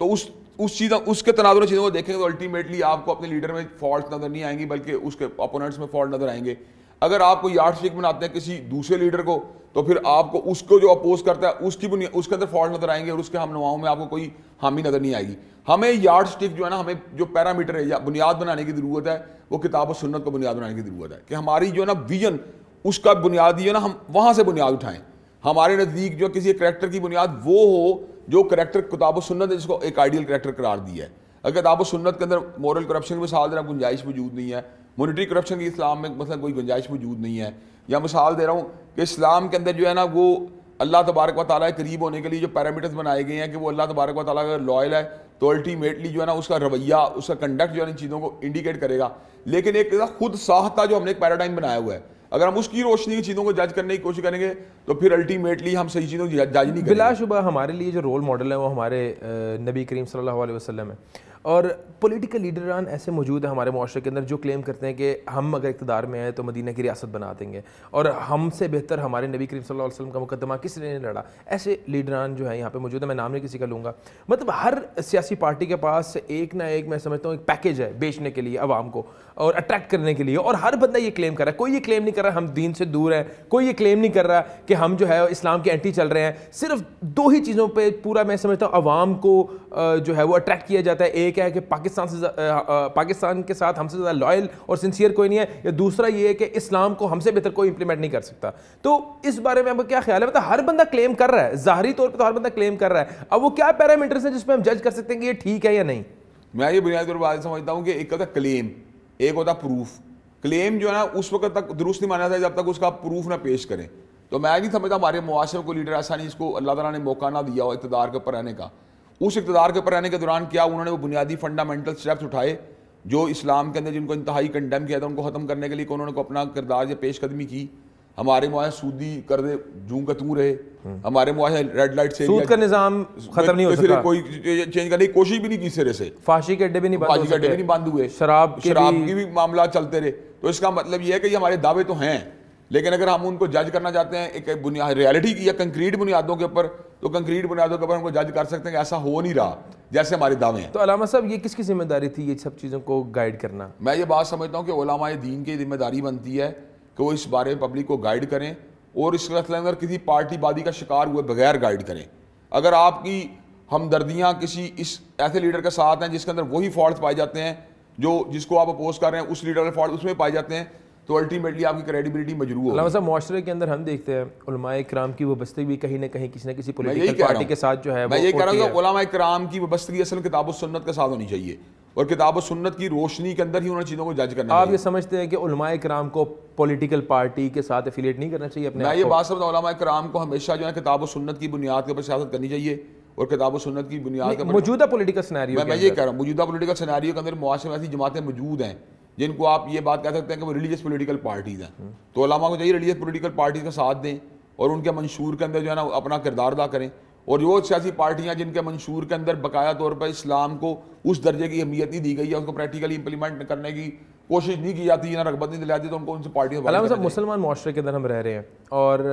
तो उस उस चीज़, उसके तनाजुर चीज़ों को देखेंगे तो अल्टीमेटली आपको अपने लीडर में फॉल्ट नज़र नहीं आएँगी, बल्कि उसके अपोनेंट्स में फॉल्ट नज़र आएँगे। अगर आप कोई यार्ड स्टिक बनाते हैं किसी दूसरे लीडर को तो फिर आपको उसको जो अपोज करता है, उसकी उसके अंदर फॉल्ट नज़र आएँगे और उसके हम नवाओं में आपको कोई हामी नज़र नहीं आएगी। हमें यार्ड स्टिक जो है ना, हमें जो पैरामीटर है या बुनियाद बनाने की ज़रूरत है, वो किताब और सुन्नत को बुनियाद बनाने की ज़रूरत है। कि हमारी जो है ना विजन उसका बुनियादी है ना, हम वहाँ से बुनियाद उठाएँ। हमारे नज़दीक जो किसी करेक्टर की बुनियाद, वो हो, जो करेक्टर किताब सुन्नत ने जिसको एक आइडियल करेक्टर करार दिया है। अगर किताब सुन्नत के अंदर मॉरल करप्शन की मिसाल दे रहा हूँ गुंजाइश मौजूद नहीं है। मोनिटरी करप्शन की इस्लाम में मतलब कोई गुंजाइश मौजूद नहीं है। या मिसाल दे रहा हूँ कि इस्लाम के अंदर जो है ना, वो अल्लाह तबारक व ताली करीब होने के लिए जो पैरामीटर्स बनाए गए हैं कि वो अल्लाह तबारक व ताली अगर लॉयल है तो अल्टीमेटली जो है ना, उसका रवैया, उसका कंडक्ट जो है इन चीज़ों को इंडिकेट करेगा। लेकिन एक खुद साहता जो हमने एक पैराडाइम बनाया हुआ है अगर हम उसकी रोशनी की चीज़ों को जज करने की कोशिश करेंगे तो फिर अल्टीमेटली हम सही चीज़ों को जज नहीं करेंगे। बिलाशुबा हमारे लिए जो रोल मॉडल है, वो हमारे नबी करीम सल्लल्लाहु अलैहि वसल्लम है। और पॉलिटिकल लीडरान ऐसे मौजूद हैं हमारे माशरे के अंदर, जो क्लेम करते हैं कि हम अगर इकतदार में आए तो मदीना की रियासत बना देंगे। और हमसे बेहतर हमारे नबी करीम सल्लल्लाहु अलैहि वसल्लम का मुकदमा किस ने लड़ा? ऐसे लीडरान जो है यहाँ पे मौजूद है, मैं नाम नहीं किसी का लूँगा। मतलब हर सियासी पार्टी के पास एक ना एक, मैं समझता हूँ, एक पैकेज है बेचने के लिए, आवाम को। और अट्रैक्ट करने के लिए। और हर बंदा ये क्लेम कर रहा है। कोई ये क्लेम नहीं कर रहा, हम दीन से दूर हैं। कोई ये क्लेम नहीं कर रहा कि हम जो है, इस्लाम के एंटी चल रहे हैं। सिर्फ़ दो ही चीज़ों पर पूरा मैं समझता हूँ आवाम को जो है वो अट्रैक्ट किया जाता है। एक है कि पाकिस्तान से पाकिस्तान के साथ हमसे ज़्यादा लॉयल और सिंसियर कोई नहीं है। या दूसरा ये है कि इस्लाम को हमसे बेहतर कोई इंप्लीमेंट नहीं कर सकता। तो इस बारे में आपका क्या ख्याल है? मतलब हर बंदा क्लेम कर रहा है। जाहरी तौर पर तो हर बंदा क्लेम कर रहा है। अब वो क्या पैरामीटर्स है जिसमें हम जज कर सकते हैं कि ये ठीक है या नहीं? मैं ये बुनियादी तौर पर समझता हूँ कि एक होता क्लेम एक होता प्रूफ क्लेम जो है ना, उस वक्त तक दुरुस्त नहीं माना था जब तक उसका प्रूफ ना पेश करें। तो मैं नहीं समझता हमारे मुआशरे को लीडर ऐसा नहीं, इसको अल्लाह तला ने मौका ना दिया हो इकतदार के ऊपर रहने का। उस इकतदार के ऊपर रहने के दौरान क्या उन्होंने वो बुनियादी फंडामेंटल स्टेप्स उठाए, जो इस्लाम के अंदर जिनको इंतहाई कंडेम किया था, उनको ख़त्म करने के लिए उन्होंने को अपना किरदार या पेशकदमी की? हमारे मुआशे सूदी कर दे जू का तू रहे। हमारे मुआशे रेड लाइट से सूद का निज़ाम खत्म नहीं हो सकता। कोई चेंज करने की कोशिश भी नहीं की सिरे से। फांसी के अड्डे भी नहीं फांसी के अड्डे भी नहीं बंद हुए। शराब शराब की भी मामला चलते रहे। तो इसका मतलब ये है कि हमारे दावे तो हैं। लेकिन अगर हम उनको जज करना चाहते हैं एक बुनियाद रियलिटी की या कंक्रीट बुनियादों के ऊपर तो कंक्रीट बुनियादों के ऊपर हमको जज कर सकते हैं कि ऐसा हो नहीं रहा जैसे हमारे दावे हैं। तो अलामा साहब ये किसकी ज़िम्मेदारी थी ये सब चीज़ों को गाइड करना? मैं ये बात समझता हूँ कि ओलामा दीन की ज़िम्मेदारी बनती है। कि वो इस बारे में पब्लिक को गाइड करें और इस अंदर किसी पार्टीबादी का शिकार हुए बगैर गाइड करें। अगर आपकी हमदर्दियाँ किसी इस ऐसे लीडर के साथ हैं जिसके अंदर वही फॉल्ट पाए जाते हैं जो जिसको आप अपोज कर रहे हैं उस लीडर के फॉल्ट उसमें पाए जाते हैं तो अल्टीमेटली आपकी क्रेडिबिलिटी मजरू हो साहब माशरे के अंदर हम देखते हैं कराम की वबस्तगी भी कहीं ना कहीं किसी न किसी पोलिटिकल पार्टी के साथ जो है मैं यही कह रहा हूँ कराम की वबस्तगी असल किताब सुन्नत के साथ होनी चाहिए और किताब सुन्नत की रोशनी के अंदर ही उन्होंने चीज़ों को जज करना आप ये समझते हैं कि कराम को पॉलिटिकल पार्टी के साथ एफिलिएट नहीं करना चाहिए अपने मैं ये बात समझता कराम को हमेशा जो है किताब सुन्नत की बुनियाद के ऊपर सियासत करनी चाहिए और किताब सुन्नत की बुनियाद के मौजूदा पोलिटिकल सनारियो मैं ये कह रहा हूँ मौजूदा पोलिटिकल सनारियो के अंदर मुआशरे में ऐसी जमातें मौजूद हैं जिनको आप ये बात कह सकते हैं कि वो रिलीजियस पोलिटिकल पार्टीज़ हैं। तो अलामा को चाहिए रिलीजियस पोलिटिकल पार्टीज़ का साथ दें और उनके मंशूर के अंदर जो है ना अपना किरदार अदा करें। और वो सियासी पार्टियाँ जिनके मंशूर के अंदर बकाया तौर पर इस्लाम को उस दर्जे की अहमियत नहीं दी गई है उसको प्रैक्टिकली इंप्लीमेंट करने की कोशिश नहीं की जाती ना रगबत नहीं दिलाई तो उनको उनसे पार्टियों साहब मुसलमान माशरे के अंदर हम रह रहे हैं और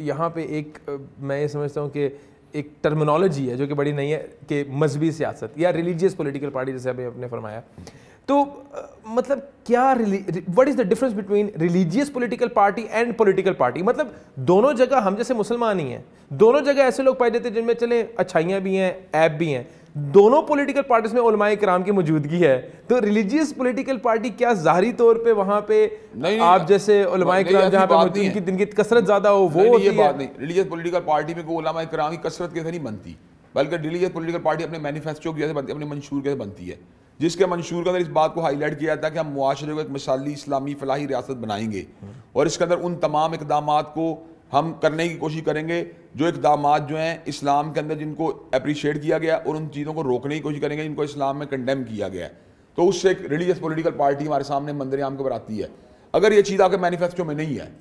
यहाँ पे एक मैं ये समझता हूँ कि एक टर्मिनोलॉजी है जो कि बड़ी नहीं है कि मजहबी सियासत या रिलीजियस पोलिटिकल पार्टी जैसे अभी आपने फरमाया। तो मतलब क्या what is the difference between religious political party and political party मतलब दोनों जगह हम जैसे मुसलमान ही हैं। दोनों जगह ऐसे लोग पाए जाते हैं जिनमें चले अच्छाइयाँ भी हैं ऐप भी हैं। दोनों पॉलिटिकल पार्टीज़ में उलमाए कराम की मौजूदगी है। तो रिलीजियस पॉलिटिकल पार्टी क्या जाहरी तौर पे वहाँ पे नहीं, आप जैसे उलमाए कराम जहाँ पे जिनकी जिनकी कसरत ज़्यादा हो वो ये बात नहीं। रिलीजियस पॉलिटिकल पार्टी में कोई उलमाए कराम की कसरत कैसे नहीं बनती? बल्कि रिलीजियस पोलिटिकल पार्टी अपने मैनिफेस्टो की बनती है अपने मंशूर कैसे बनती है? जिसके मंशूर के अंदर इस बात को हाईलाइट किया जाता है कि हम मुआरे को एक मिसाली इस्लामी फलाही रियासत बनाएँगे। और इसके अंदर उन तमाम इकदाम को हम करने की कोशिश करेंगे। जो इकदाम जो हैं, इस्लाम के अंदर जिनको अप्रिशिएट किया गया और उन चीज़ों को रोकने की कोशिश करेंगे, जिनको इस्लाम में कंडेम किया गया है। तो उससे एक रिलीजियस पोलिटिकल पार्टी हमारे सामने मंदिर आम के आती है। अगर ये चीज़ आपके मैनिफेस्टो में नहीं है,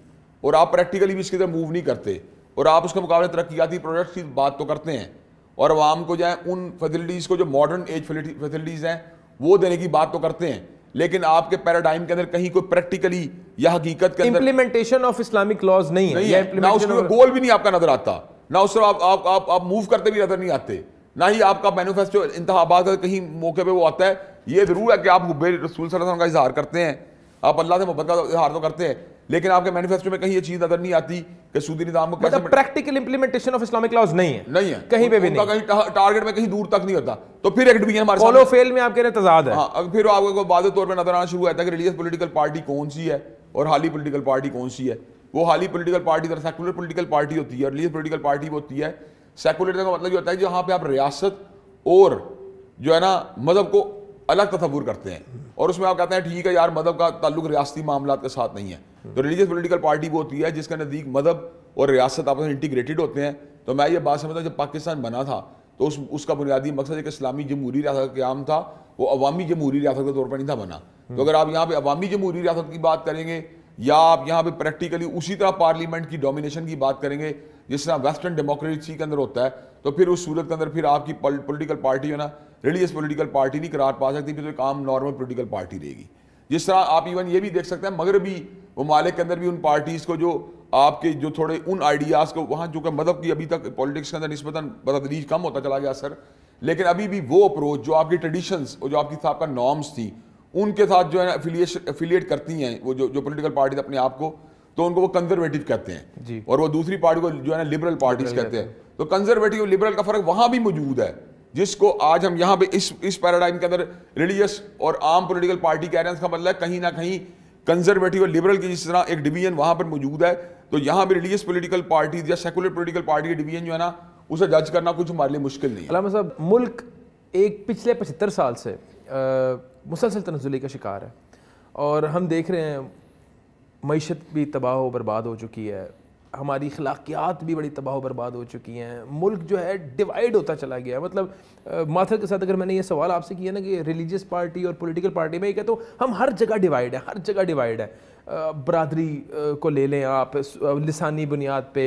और आप प्रैक्टिकली भी इसकी तरफ़ मूव नहीं करते, और आप उसके मुकाबले तरक्याती प्रोडक्ट्स की बात तो करते हैं, और आवाम को जो है, उन फैसिलिटीज़ को जो मॉडर्न एज फैसिलिटीज़ हैं, वो देने की बात तो करते हैं। लेकिन आपके पैराडाइम के अंदर कहीं कोई प्रैक्टिकली या हकीकत के अंदर इंप्लीमेंटेशन ऑफ़ इस्लामिक लॉज नहीं, नहीं है, ना उसमें गोल भी नहीं आपका नज़र आता। ना उस आप आप आप, आप मूव करते भी नज़र नहीं आते। ना ही आपका मैनिफेस्टो इंतबात कहीं मौके पे वो आता है। ये ज़रूर है कि आप रसूल का इजहार करते हैं। आप अल्लाह से मोहब्बत का इजहार तो करते हैं। लेकिन आपके मैनिफेस्टो में कहीं ये चीज़ नज़र नहीं आती कि सूदी निज़ाम को मतलब practical implementation of Islamic laws नहीं है। नहीं है। कहीं पे भी नहीं। कहीं टारगेट में कहीं दूर तक नहीं होता। तो फिर एक डिवीज़न हमारे फॉलो फेल में आपके तजाद है। हाँ फिर आपको वादे तौर पर नज़र आना शुरू होता है कि रिलीजियस पोलिटिकल पार्टी कौन सी है और हाली पोलिटिकल पार्टी कौन सी है। वो हाली political party secular political party होती है रिलीजियस पोलिटिकल पार्टी होती है। सेकुलर का मतलब ये होता है जहाँ पे आप रियासत और जो है ना मज़हब को अलग तस्वूर करते हैं। और उसमें आप कहते हैं ठीक है यार मदब का ताल्लुक रियाती मामला के साथ नहीं है। तो रिलीजियस पोलिटिकल पार्टी वो होती है जिसके नज़दीक मदब और रियासत आपस में इंटीग्रेटेड होते हैं। तो मैं ये बात समझता हूँ, जब पाकिस्तान बना था तो उस, उसका बुनियादी मकसद एक इस्लामी जमहूरी रियासत का क्याम था, वो अवामी जमहूरी रियासत के तौर पर नहीं था बना। तो अगर आप यहाँ पे अवामी जमहूरी रियासत की बात करेंगे, या आप यहाँ पे प्रैक्टिकली उसी तरह पार्लियामेंट की डोमिनेशन की बात करेंगे, जिस तरह वेस्टर्न डेमोक्रेसी के अंदर होता है तो फिर उस सूरत के अंदर फिर आपकी पोलिटिकल पार्टी है ना रिलीजियस पोलिटिकल पार्टी नहीं करार पा सकती, फिर तो एक आम नॉर्मल पोलिटिकल पार्टी रहेगी। जिस तरह आप इवन ये भी देख सकते हैं, मगरबी ममालिक के अंदर भी उन पार्टीज़ को जो आपके जो थोड़े उन आइडियाज़ को वहाँ जो कि मतलब की अभी तक पॉलिटिक्स के अंदर नस्बता बदतरीज कम होता चला गया सर। लेकिन अभी भी वो अप्रोच जो आपकी ट्रेडिशंस और जो आपकी आपका नॉर्म्स थी उनके साथ जो है एफिलिएशन एफिलिएट करती हैं वो जो जो पोलिटिकल पार्टी अपने आप को तो उनको वो कंजर्वेटिव कहते हैं। और वो दूसरी पार्टी को जो है ना लिबरल पार्टीज़ कहते हैं। तो कंजर्वेटिव लिबरल का फ़र्क वहाँ भी मौजूद है जिसको आज हम यहाँ पे इस इस पैराडाइम के अंदर रिलीजियस और आम पॉलिटिकल पार्टी कह रहे हैं इसका मतलब कहीं ना कहीं कंजर्वेटिव और लिबरल की जिस तरह एक डिवीज़न वहाँ पर मौजूद है तो यहाँ भी रिलीजियस पॉलिटिकल पार्टी या सेकुलर पॉलिटिकल पार्टी की डिवीज़न जो है ना, उसे जज करना कुछ हमारे लिए मुश्किल नहीं है। साहब, मुल्क एक पिछले पचहत्तर साल से मुसलसल तनजुली का शिकार है। और हम देख रहे हैं, मीशत भी तबाह बर्बाद हो चुकी है। हमारी अखलाकियात भी बड़ी तबाह बर्बाद हो चुकी हैं। मुल्क जो है डिवाइड होता चला गया मतलब माथर के साथ अगर मैंने ये सवाल आपसे किया ना कि रिलीजियस पार्टी और पॉलिटिकल पार्टी में ये कहता हूँ हम हर जगह डिवाइड है, हर जगह डिवाइड है। बरदरी को ले लें आप लसानी बुनियाद पे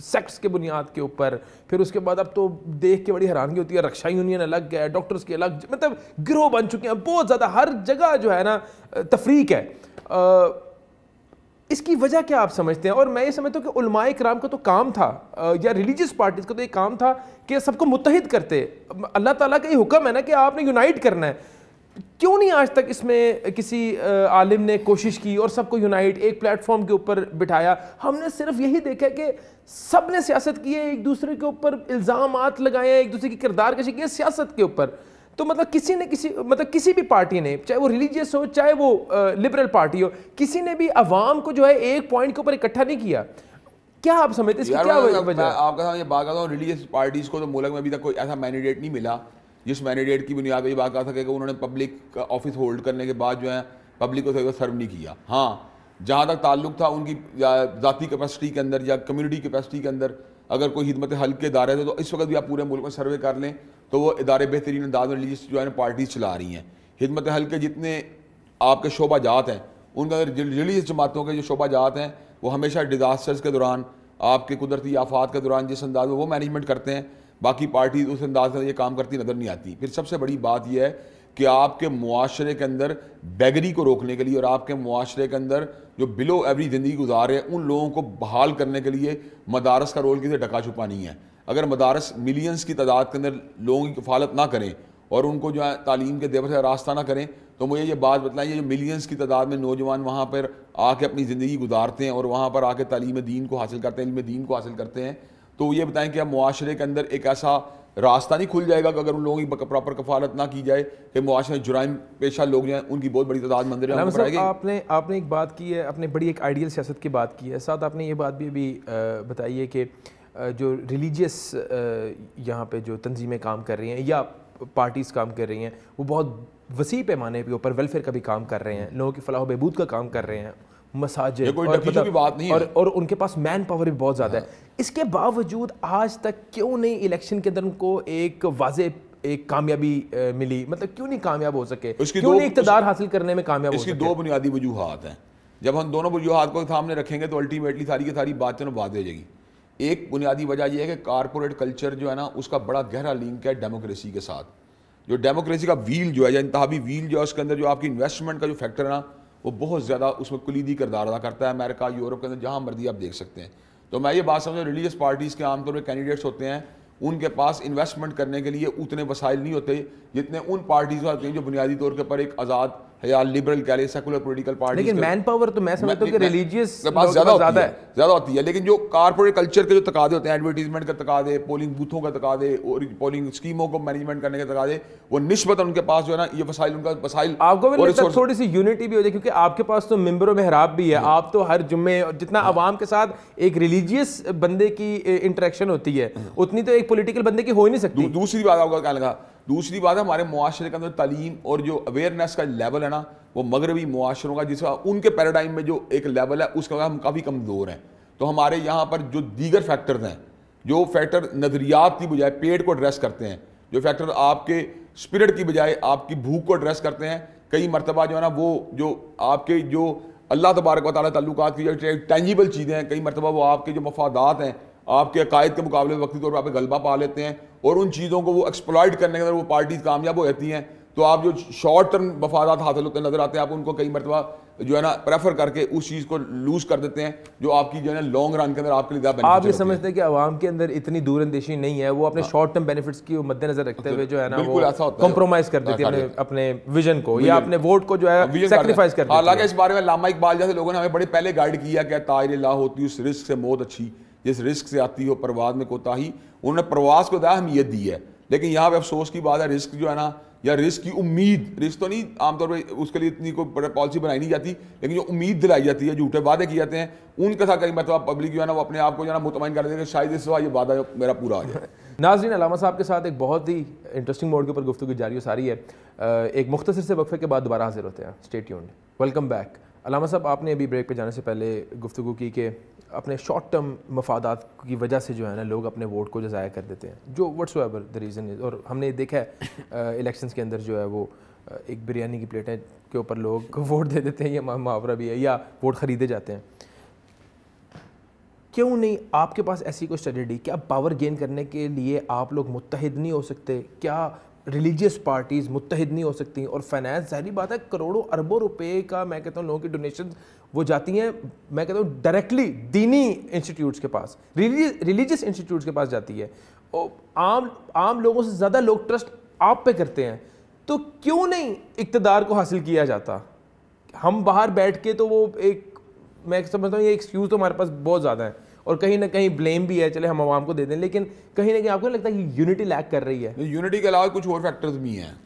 सेक्स के बुनियाद के ऊपर। फिर उसके बाद अब तो देख के बड़ी हैरानगी होती है, रक्षा यूनियन अलग है डॉक्टर्स की अलग मतलब गिरोह बन चुके हैं। बहुत ज़्यादा हर जगह जो है ना तफरीक है। इसकी वजह क्या आप समझते हैं? और मैं ये समझता हूँ कि उलमाए कराम का तो काम था या रिलीजियस पार्टीज़ का तो एक काम था कि सबको मुतहद करते। अल्लाह ताला का ये हुक्म है ना कि आपने यूनाइट करना है। क्यों नहीं आज तक इसमें किसी आलिम ने कोशिश की और सबको यूनाइट एक प्लेटफॉर्म के ऊपर बिठाया? हमने सिर्फ़ यही देखा कि सबने सियासत की है, एक दूसरे के ऊपर इल्ज़ाम लगाए हैं, एक दूसरे की किरदार कशी की है सियासत के ऊपर। तो मतलब किसी ने किसी मतलब किसी भी पार्टी ने चाहे वो रिलीजियस हो चाहे वो लिबरल पार्टी हो किसी ने भी अवाम को जो है एक पॉइंट के ऊपर इकट्ठा नहीं किया। क्या आप समझते हैं क्या वजह आपका ये बात करता हूँ रिलीजियस पार्टीज़ को तो मुल्क में अभी तक कोई ऐसा मैंडेट नहीं मिला जिस मैंडेट की बुनियाद पर बात कर सके कि उन्होंने पब्लिक ऑफ़िस होल्ड करने के बाद जो है पब्लिक को सर्व नहीं किया। हाँ जहाँ तक ताल्लुक था उनकी ज़ाती कैपेसिटी के अंदर या कम्युनिटी कैपेसिटी के अंदर अगर कोई हिदमत हल के इदारे थे तो इस वक्त भी आप पूरे मुल्क में सर्वे कर लें तो वो इदारे बेहतरीन अंदाज में रिलीजियस जो है पार्टीज़ चला रही हैं। हिदमत हल के जितने आपके शोबा जात हैं, उनके रिलीजियस जमातों के जो शोबा जात हैं, वो हमेशा डिज़ास्टर्स के दौरान, आपके कुदरती आफात के दौरान जिस अंदाज में वो मैनेजमेंट करते हैं, बाकी पार्टी उस अंदाज में ये काम करती नज़र नहीं आती। फिर सबसे बड़ी बात यह है कि आपके मुआशरे के अंदर बैगरी को रोकने के लिए और आपके मुआशरे के अंदर जो बिलो एवरी ज़िंदगी गुजार रहे हैं, उन लोगों को बहाल करने के लिए मदारस का रोल किसी ढका छुपा नहीं है। अगर मदारस मिलियंस की तादाद के अंदर लोगों की कफालत ना करें और उनको जो है तालीम के देवर से रास्ता ना करें तो मुझे ये बात बताइए जो मिलियंस की तादाद में नौजवान वहाँ पर आके अपनी ज़िंदगी गुजारते हैं और वहाँ पर आके तालीम दीन को हासिल करते हैं इल्म दीन को हासिल करते हैं तो ये बताएँ कि अब माशरे के अंदर एक ऐसा रास्ता नहीं खुल जाएगा कि अगर उन लोगों की प्रॉपर कफालत ना की जाए कि मुआरे में जुराइम पेशा लोग जो हैं उनकी बहुत बड़ी तादाद मंदिर आपने आपने एक बात की है आपने बड़ी एक आइडियल सियासत की बात की है। साथ आपने ये बात भी अभी बताई है कि जो रिलीजियस यहाँ पे जो तंजीमें काम कर रही हैं या पार्टीज़ काम कर रही हैं वो बहुत वसी पैमाने के ऊपर वेलफेयर का भी काम कर रहे हैं लोगों की फलाह बहबूद का काम कर रहे हैं मसाजिद और, मतलब, की बात नहीं और, है। और उनके पास मैन पावर भी बहुत ज़्यादा हाँ। है। इसके बावजूद आज तक क्यों नहीं इलेक्शन के अंदर उनको एक वाजे एक कामयाबी मिली? मतलब क्यों नहीं कामयाब हो सके? क्यों नहीं इकतदार हासिल करने में कामयाब इसकी दो बुनियादी वजूहत हैं। जब हम दोनों वजूहत को सामने रखेंगे तो अल्टीमेटली सारी की सारी बातें बात हो जाएगी। एक बुनियादी वजह यह है कि कारपोरेट कल्चर जो है ना, उसका बड़ा गहरा लिंक है डेमोक्रेसी के साथ। जो डेमोक्रेसी का व्हील जो है, या इंतहाबी व्हील जो है, उसके अंदर जो आपकी इन्वेस्टमेंट का जो फैक्टर है ना, वो बहुत ज़्यादा उसमें कुलीदी करदार अदा करता है अमेरिका, यूरोप के अंदर, जहाँ मर्ज़ी आप देख सकते हैं। तो मैं ये बात समझ रिलीजियस पार्टीज़ के आमतौर पर कैंडिडेट्स होते हैं, उनके पास इन्वेस्टमेंट करने के लिए उतने वसाइल नहीं होते, जितने उन पार्टीज़ होते हैं जो बुनियादी तौर के ऊपर एक आज़ाद या लिबरल कह सेकुलर पॉलिटिकल पार्टी लेकिन मैन पावर तो मैं समझता हूँ कि रिलीजियस पास ज़्यादा ज़्यादा है ज़्यादा होती है लेकिन जो कारपोरेट कल्चर के जो तकादे होते हैं एडवर्टीजमेंट का तकादे पोलिंग बूथों का तकादे और पोलिंग स्कीमों को मैनेजमेंट करने के तकादे वो निस्बत उनके पास जो है ना ये वसाइल उनका वसाइल आपको भी थोड़ी सी यूनिटी भी हो जाए क्योंकि आपके पास तो मेंबर मेहराब भी है। आप तो हर जुम्मे और जितना आवाम के साथ एक रिलीजियस बंदे की इंटरेक्शन होती है उतनी तो एक पोलिटिकल बंदे की हो ही नहीं सकती। दूसरी बात आपका क्या लगा दूसरी बात है, हमारे मुआरे के अंदर तालीम और जो अवेयरनेस का लेवल है ना, वो मगरबी मुआरों का, जिसका उनके पैराडाइम में जो एक लेवल है, उसका हम काफ़ी कमज़ोर हैं। तो हमारे यहाँ पर जो दीगर फैक्टर्स हैं, जो फैक्टर नज़रियात की बजाय पेट को एड्रेस करते हैं, जो फैक्टर आपके स्पिरिट की बजाय आपकी भूख को एड्रेस करते हैं, कई मरतबा जो है ना, वो जो आपके जो अल्लाह तबारक वाली तल्लुक की जो टेंजिबल चीज़ें हैं, कई मरतबा वो आपके जो मफादात हैं, आपके अकायद के मुकाबले वक्ती तौर पर आप गलबा पा लेते हैं और उन चीज़ों को वो एक्सप्लॉयड करने के अंदर वो पार्टीज़ कामयाब हो जाती हैं। तो आप जो शॉर्ट टर्म मफादात हासिल होते नज़र आते हैं आप उनको कई मरतबा जो है ना प्रेफर करके उस चीज़ को लूज कर देते हैं जो आपकी जो है ना लॉन्ग रन के अंदर आपके लिए आप ये समझते हैं कि आवाम के अंदर इतनी दूरंदेशी नहीं है वो अपने शॉर्ट टर्म बेनिफिट्स की मद्देनजर रखते हुए जो है ना वो कॉम्प्रोमाइज कर देती है अपने विजन को। या अपने वोट को जो है सेक्रीफाइस कर हालाँकि इस बारे में लामा इकबाल जैसे लोगों ने हमें बड़े पहले गाइड किया कि तायर होती उस रिस्क से मौत अच्छी। जिस रिस्क से आती हो प्रवास में कोताही, उन्होंने प्रवास को हम ये दी है। लेकिन यहाँ पे अफसोस की बात है, रिस्क जो है ना, या रिस्क की उम्मीद, रिस्क तो नहीं आमतौर पर उसके लिए इतनी कोई पॉलिसी बनाई नहीं जाती, लेकिन जो उम्मीद दिलाई जाती है, झूठे वादे किए जाते हैं उनके साथ कई मतलब पब्लिक जो है ना, वो अपने आप को जो है ना मुतमिन कर देते हैं शायद इस बार ये वादा मेरा पूरा हो जाए। नाजरीन, अलामा साहब के साथ एक बहुत ही इंटरेस्टिंग मोड के ऊपर गुफ्तु जारी हो सारी है। एक मुख्तर से वक्फे के बाद दोबारा हाजिर होते हैं। स्टेट यून वेलकम बैक अलामा साहब, आपने अभी ब्रेक पे जाने से पहले गुफ्तु की कि अपने शॉर्ट टर्म मफादात की वजह से जो है ना, लोग अपने वोट को ज़ाया कर देते हैं, जो whatsoever the reason is और हमने देखा है इलेक्शंस के अंदर जो है वो एक बिरयानी की प्लेटें के ऊपर लोग वोट दे देते हैं, या मुहावरा भी है, या वोट ख़रीदे जाते हैं। क्यों नहीं आपके पास ऐसी कोई स्ट्रेटजी क्या पावर गेन करने के लिए आप लोग मुतहद नहीं हो सकते? क्या रिलीजियस पार्टीज़ मुतहद नहीं हो सकती? और फाइनेंस जहरी बात है, करोड़ों अरबों रुपए का, मैं कहता हूँ, लोगों की डोनेशन वो जाती हैं, मैं कहता हूँ डायरेक्टली दीनी इंस्टीट्यूट्स के पास रिलीजियस इंस्टीट्यूट्स के पास जाती है। और आम आम लोगों से ज़्यादा लोग ट्रस्ट आप पे करते हैं। तो क्यों नहीं इकतदार को हासिल किया जाता? हम बाहर बैठ के तो वो एक, मैं समझता हूँ, ये एक्सक्यूज़ तो हमारे पास बहुत ज़्यादा है। और कहीं ना कहीं ब्लेम भी है, चले हम आवाम को दे दें, लेकिन कहीं ना कहीं आपको लगता है कि यूनिटी लैक कर रही है? यूनिटी के अलावा कुछ और फैक्टर्स भी हैं।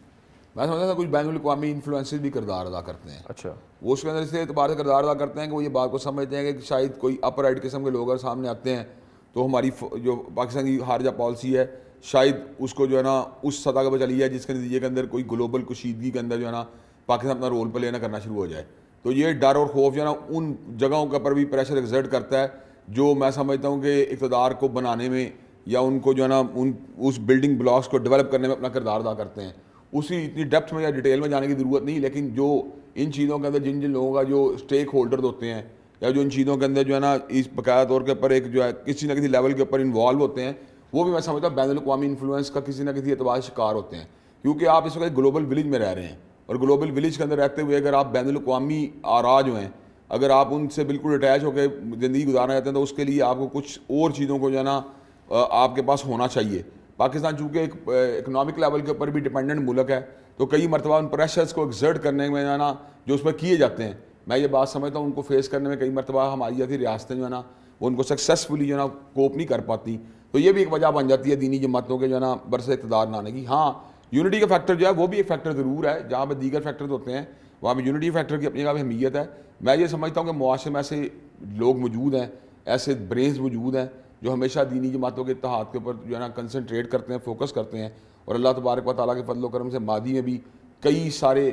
मैं समझता था कुछ बैन अवी इन्फ्लुएंसेज भी किरदार अदा करते हैं। अच्छा। वो उसके अंदर इसलिए एतबार से किरदार अदा करते हैं कि वो ये बात को समझते हैं कि शायद कोई अपर राइट किस्म के लोग अगर सामने आते हैं तो हमारी जो पाकिस्तान की हारजा पॉलिसी है शायद उसको जो है ना उस सतह पर चली जाए जिसके नतीजे के अंदर कोई ग्लोबल कुशीदगी के अंदर जो है ना पाकिस्तान अपना रोल प्ले ना करना शुरू हो जाए। तो ये डर और खौफ जो है ना उन जगहों के ऊपर भी प्रेशर एग्जर्ट करता है जो मैं समझता हूँ कि इकतदार को बनाने में या उनको जो है ना उन उस बिल्डिंग ब्लॉक्स को डेवलप करने में अपना किरदार अदा करते हैं। उसी इतनी डेप्थ में या डिटेल में जाने की ज़रूरत नहीं, लेकिन जो इन चीज़ों के अंदर जिन जिन लोगों का जो स्टेक होल्डर होते हैं, या जो इन चीज़ों के अंदर जो है ना, इस बकाया तौर के ऊपर एक जो है, किसी ना किसी लेवल के ऊपर इन्वॉल्व होते हैं, वो भी मैं समझता हूँ बैन अवी इन्फ्लुएंस का किसी ना किसी एतबार शिकार होते हैं। क्योंकि आप इस वक्त ग्लोबल विलेज में रह रहे हैं, और ग्लोबल विलेज के अंदर रहते हुए अगर आप बैन अवी आरा जो हैं, अगर आप उनसे बिल्कुल अटैच होकर ज़िंदगी गुजारना चाहते हैं तो उसके लिए आपको कुछ और चीज़ों को जो है ना आपके पास होना चाहिए। पाकिस्तान चूँकि एक इकनॉमिक लेवल के ऊपर भी डिपेंडेंट मुल्क है तो कई मरतबा उन प्रेशर्स को एक्सर्ट करने में जो ना, जो उसमें किए जाते हैं। मैं ये बात समझता हूँ, उनको फेस करने में कई मरतबा हमारी जैसी रियासतें जो है ना, वो उनको सक्सेसफुली जो है ना कोप नहीं कर पाती। तो ये भी एक वजह बन जाती है दीनी जमातों के जो है ना, बरस इकतदार ना आने की। हाँ यूनिटी का फैक्टर जो है, वो भी एक फैक्टर ज़रूर है, जहाँ पर दीगर फैक्टर होते हैं, वहाँ पर यूनिटी फैक्टर की अपनी जगह अहमियत है। मैं ये समझता हूँ कि मुआरे में ऐसे लोग मौजूद हैं, ऐसे ब्रेन्स मौजूद हैं जो हमेशा दीनी जमातों के इतिहाद के ऊपर जो है ना कंसनट्रेट करते हैं फोकस करते हैं और अल्लाह तबारक व ताली के फजल करम से मादी में भी कई सारे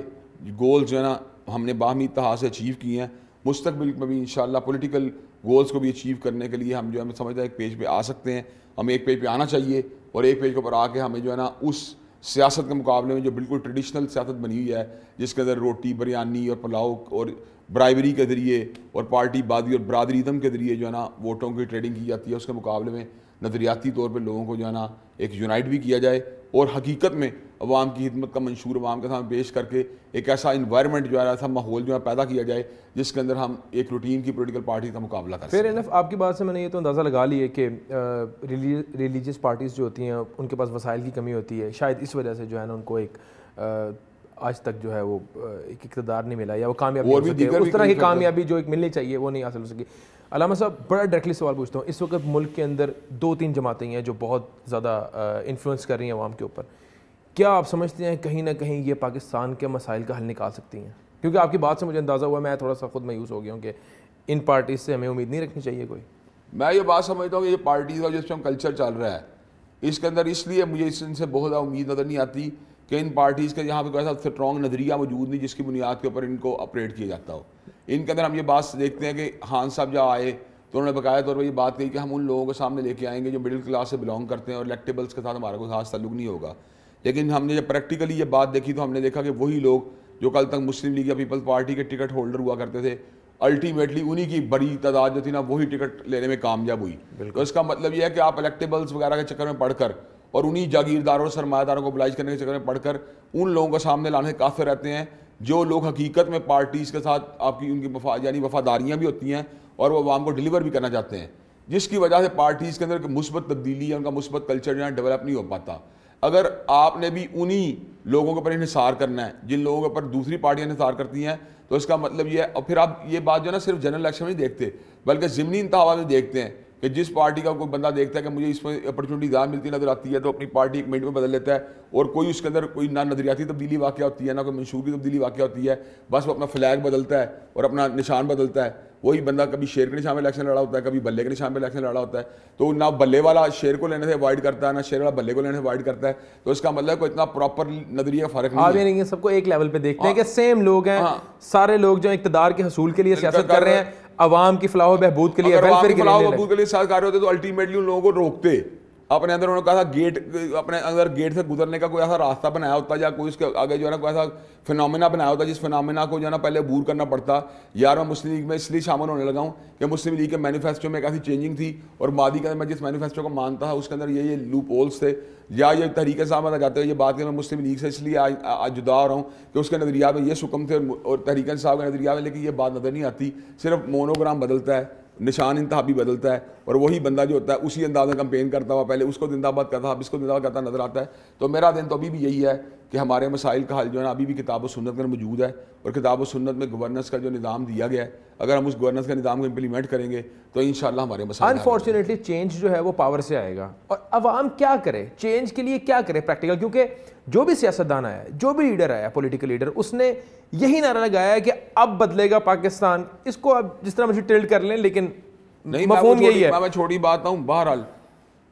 गोल्स जो है ना हमने बाहमी इतिहाद से अचीव किए हैं। मुस्तबिल में भी इन पोलिटिकल गोल्स को भी अचीव करने के लिए हम जो है समझते हैं एक पेज पे आ सकते हैं। हमें एक पेज पे आना चाहिए और एक पेज के ऊपर आके हमें जो है ना उस सियासत के मुकाबले में जो बिल्कुल ट्रेडिशनल सियासत बनी हुई है, जिसके अंदर रोटी, बिरयानी और पुलाव और ब्राइबरी के ज़रिए और पार्टी बादी और बरदरी बरदरीदम के ज़रिए जो है ना वोटों की ट्रेडिंग की जाती है उसके मुकाबले में नज़रियाती तौर पर लोगों को जो है ना एक यूनाइट भी किया जाए और हकीकत में अवाम की खिदमत का मंशूर अवाम के सामने पेश करके एक ऐसा इन्वायरमेंट जो है ऐसा माहौल जो है पैदा किया जाए जिसके अंदर हम एक रूटीन की पोलिटिकल पार्टी का मुकाबला करें फिर इनफ आपकी बात से मैंने ये तो अंदाज़ा लगा लिया कि रिलीजियस पार्टीज़ जो होती हैं उनके पास वसाइल की कमी होती है। शायद इस वजह से जो है ना उनको एक आज तक जो है वो एक इकतदार नहीं मिला या वो कामयाबी उस तरह की कामयाबी जो एक मिलनी चाहिए वो नहीं हासिल हो सकी। अलामा साहब बड़ा डायरेक्टली सवाल पूछता हूँ। इस वक्त मुल्क के अंदर दो तीन जमातें हैं जो बहुत ज़्यादा इन्फ्लुएंस कर रही हैं अवाम के ऊपर। क्या आप समझते हैं कहीं ना कहीं ये पाकिस्तान के मसाइल का हल निकाल सकती हैं? क्योंकि आपकी बात से मुझे अंदाज़ा हुआ मैं थोड़ा सा खुद मायूस हो गया हूँ कि इन पार्टीज़ से हमें उम्मीद नहीं रखनी चाहिए कोई। मैं ये बात समझता हूँ कि ये पार्टीज़ का जिस कल्चर चल रहा है इसके अंदर इसलिए मुझे इनसे बहुत ज़्यादा उम्मीद नज़र नहीं आती कि इन पार्टीज़ के यहाँ पर कोई ऐसा स्ट्रॉन्ग नज़रिया मौजूद नहीं जिसकी बुनियाद के ऊपर इनको ऑपरेट किया जाता हो। इनके अंदर हम ये बात देखते हैं कि खान साहब जब आए तो उन्होंने बकाया तौर पर ये बात कही कि हम उन लोगों के सामने लेके आएँगे जो मिडिल क्लास से बिलोंग करते हैं और इलेक्टेबल्स के साथ हमारा कोई खास तल्लुक नहीं होगा। लेकिन हमने जब प्रैक्टिकली ये बात देखी तो हमने देखा कि वही लोग जो कल तक मुस्लिम लीग या पीपल्स पार्टी के टिकट होल्डर हुआ करते थे अल्टीमेटली उन्हीं की बड़ी तादाद जो थी ना वही टिकट लेने में कामयाब हुई। तो इसका मतलब यह है कि आप इलेक्टेबल्स वगैरह के चक्कर में पढ़कर और उन्हीं जागीरदारों और सरमादारों को बुलाइज करने के चक्कर में पढ़कर उन लोगों को सामने लाने काफ़ी रहते हैं, जो लोग हकीकत में पार्टीज़ के साथ आपकी उनकी वफा, यानी वफादारियाँ भी होती हैं और वो आवाम को डिलीवर भी करना चाहते हैं, जिसकी वजह से पार्टीज़ के अंदर मुस्बत तब्दीली या उनका मुस्बत कल्चर जो है डेवलप नहीं हो पाता। अगर आपने भी उन्हीं लोगों के ऊपर इंसार करना है, जिन लोगों के ऊपर दूसरी पार्टियाँ इंसार करती हैं तो इसका मतलब ये है, और फिर आप ये बात जो है ना सिर्फ़ जनरल इलेक्शन में देखते, बल्कि ज़मनी इंतवा में देखते हैं कि जिस पार्टी का कोई बंदा देखता है कि मुझे इसमें अपॉर्चुनिटी ज़्यादा मिलती नज़र आती है तो अपनी पार्टी एक मिनट में बदल लेता है। और कोई उसके अंदर कोई ना नजरियाती तब्दीली वाक़ होती है, ना कोई मंशूर की तब्दीली वाक़ होती है। बस वो अपना फ्लैग बदलता है और अपना निशान बदलता है। वही बंदा कभी शेर के निशान में इलेक्शन लड़ा होता है कभी बल्ले के निशान पर इलेक्शन लड़ा होता है। तो ना बल्ले वाला शेर को लेने से अवॉइड करता है ना शेर वाला बल्ले को लेने से अवॉइड करता है। तो इसका मतलब कोई इतना प्रॉपर नज़रिया फ़र्क नहीं है। सबको एक लेवल पे देखते हैं कि सेम लोग हैं हाँ। सारे लोग जो इकतदार के हसूल के लिए सियासत कर रहे हैं अवाम की फलाह बहबूद के लिए वेलफेयर के लिए बहबूद के लिए होते तो अल्टीमेटली उन लोगों को रोकते। अपने अंदर उन्होंने कहा था गेट अपने अंदर गेट से गुजरने का कोई ऐसा रास्ता बनाया होता या कोई उसके आगे जो है ना कोई ऐसा फिनोमिना बनाया होता जिस फिनोमिना को जो है ना पहले बूर करना पड़ता। यार, मैं मुस्लिम लीग में इसलिए शामिल होने लगा हूँ कि मुस्लिम लीग के मैनिफेस्टो में एक ऐसी चेंजिंग थी और मादी के मैं जिस मैनिफेस्टो को मानता था, उसके अंदर ये ये लूप होल्स थे। या ये तरीके से बताया जाते हैं, ये बात कि मैं मुस्लिम लीग से इसलिए आज जुदा हो रहा हूँ कि उसके नज़रिया में ये सुकम थे और तरीके साहब के नज़रिया में, लेकिन ये बात नज़र नहीं आती। सिर्फ़ मोनोग्राम बदलता है। निशान इंतहा भी बदलता है और वही बंदा जो होता है, उसी अंदाज में कंपेन करता हुआ पहले उसको जिंदाबाद करता अब इसको जिंदाबाद करता नज़र आता है। तो मेरा दिन तो अभी भी यही है कि हमारे मसाइल का हल जो है ना, अभी भी किताब सुन्नत में मौजूद है और किताब सुन्नत में गवर्नेंस का जो निज़ाम दिया गया है, अगर हम उस गवर्नेंस का निज़ाम को इम्प्लीमेंट करेंगे तो इन हमारे मसाइल अनफॉर्चुनेटली चेंज जो है वो पावर से आएगा। और अवाम क्या करे? चेंज के लिए क्या करे प्रैक्टिकल क्योंकि जो भी सियासतदान आया जो भी लीडर आया पॉलिटिकल लीडर उसने यही नारा लगाया है कि अब बदलेगा पाकिस्तान। इसको अब जिस तरह मुझे टिल्ड कर लें लेकिन नहीं मफहूम यही है। मैं छोटी बात हूँ बहरहाल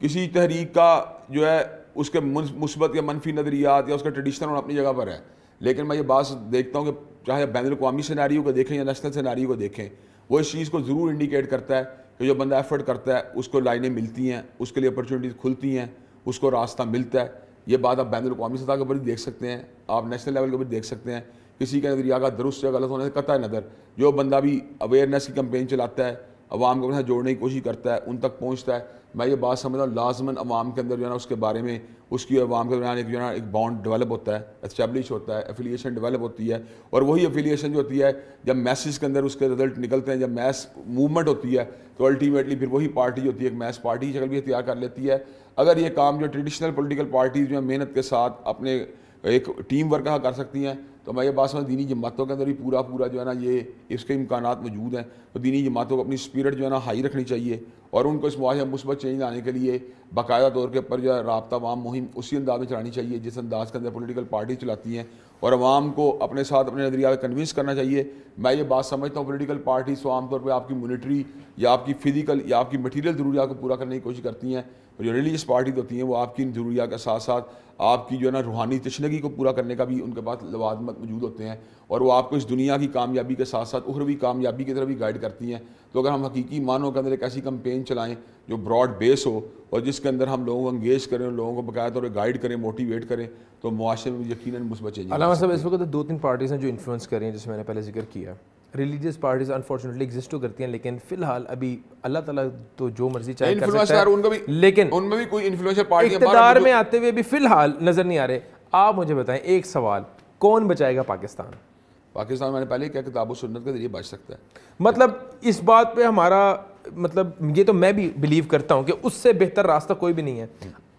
किसी तहरीक का जो है उसके मुस्बत या मनफी नज़रियात या उसका ट्रेडिशनल अपनी जगह पर है। लेकिन मैं ये बात देखता हूँ कि चाहे बैन अवी सिनारी को देखें या नेशनल सिनारी को देखें वो इस चीज़ को ज़रूर इंडिकेट करता है कि जो बंदा एफर्ट करता है उसको लाइनें मिलती हैं उसके लिए अपॉर्चुनिटीज़ खुलती हैं उसको रास्ता मिलता है। ये बात आप बैन अवी सतह के ऊपर भी देख सकते हैं, आप नेशनल लेवल के ऊपर देख सकते हैं। किसी का नज़रिया का दुरुस्त या गलत होने से कता नज़र जो बंदा भी अवेयरनेस की कंपेन चलाता है, अवाम को अपने साथ जोड़ने की कोशिश करता है, उन तक पहुँचता है। मैं ये बात समझता हूँ, लाजमन अवाम के अंदर जो है ना, उसके बारे में, उसकी अवाम के दरमियान एक जो है ना, एक बॉन्ड डेवलप होता है इस्टेब्लिश होता है एफिलिएशन डेवलप होती है। और वही एफिलिएशन जो होती है, जब मैसेज के अंदर उसके रिज़ल्ट निकलते हैं, जब मैस मूवमेंट होती है तो अल्टीमेटली फिर वही पार्टी जो होती है, एक मैस पार्टी की शक्ल भी तैयार कर लेती है। अगर ये काम जो ट्रेडिशनल पोलिटिकल पार्टीज़ है, मेहनत के साथ अपने एक टीम वर्क का कर सकती हैं तो मैं ये बात समझ, दीनी जमातों के अंदर भी पूरा पूरा जो है ना ये, इसके इम्कान मौजूद हैं। तो दीनी जमातों को अपनी स्पिरिट जो है ना हाई रखनी चाहिए और उनको इस मुआज मुस्बत चेंज लाने के लिए बाकायदा तौर के ऊपर जो है रबता वाम मुहिम उसी अंदाज में चलानी चाहिए जिस अंदाज के अंदर पोलिटिकल पार्टी चलाती हैं। और आवाम को अपने साथ, अपने नज़रिया कन्विंस करना चाहिए। मैं ये बात समझता हूँ पोलिटिकल पार्टी तो आमतौर पर आपकी मिलिट्री या आपकी फ़िज़िकल या आपकी मटीरियल ज़रूरियात को पूरा करने की कोशिश करती हैं। और जो रिलीजियस पार्टी होती हैं वो आपकी इन ज़रूरियात के साथ साथ आपकी जो है ना रूहानी तशनगी को पूरा करने का भी उनके पास लवाजमत मौजूद होते हैं और वो आपको इस दुनिया की कामयाबी के साथ साथ उखरवी कामयाबी की तरफ़ भी गाइड करती हैं। तो अगर हम हकीकी मानों के अंदर एक ऐसी कंपेन चलाएँ जो ब्रॉड बेस हो और जिसके अंदर हम लोगों को इंगेज करें लोगों को बकाया तौर पर गाइड करें मोटिवेट करें तो मुआरे में यकीन मुस्बत अलावा साहब इस वक्त दो तीन पार्टीज़ हैं जो इन्फ्लुएंस कर रही हैं जैसे मैंने पहले ज़िक्र किया। रिलीजियस पार्टीज़ अनफॉर्चुनेटली एग्जिस्ट तो करती हैं लेकिन फ़िलहाल अभी अल्लाह ताला तो जो मर्ज़ी चाहे कर सकता है। उनका भी लेकिन उनमें भी कोई इन्फ्लुएंशियल पार्टी इकतदार में आते हुए भी फ़िलहाल नज़र नहीं आ रहे। आप मुझे बताएँ एक सवाल कौन बचाएगा पाकिस्तान? पाकिस्तान मैंने पहले क्या किताब सुन्नत के ज़रिए बच सकता है। मतलब इस बात पे हमारा मतलब ये तो मैं भी बिलीव करता हूँ कि उससे बेहतर रास्ता कोई भी नहीं है।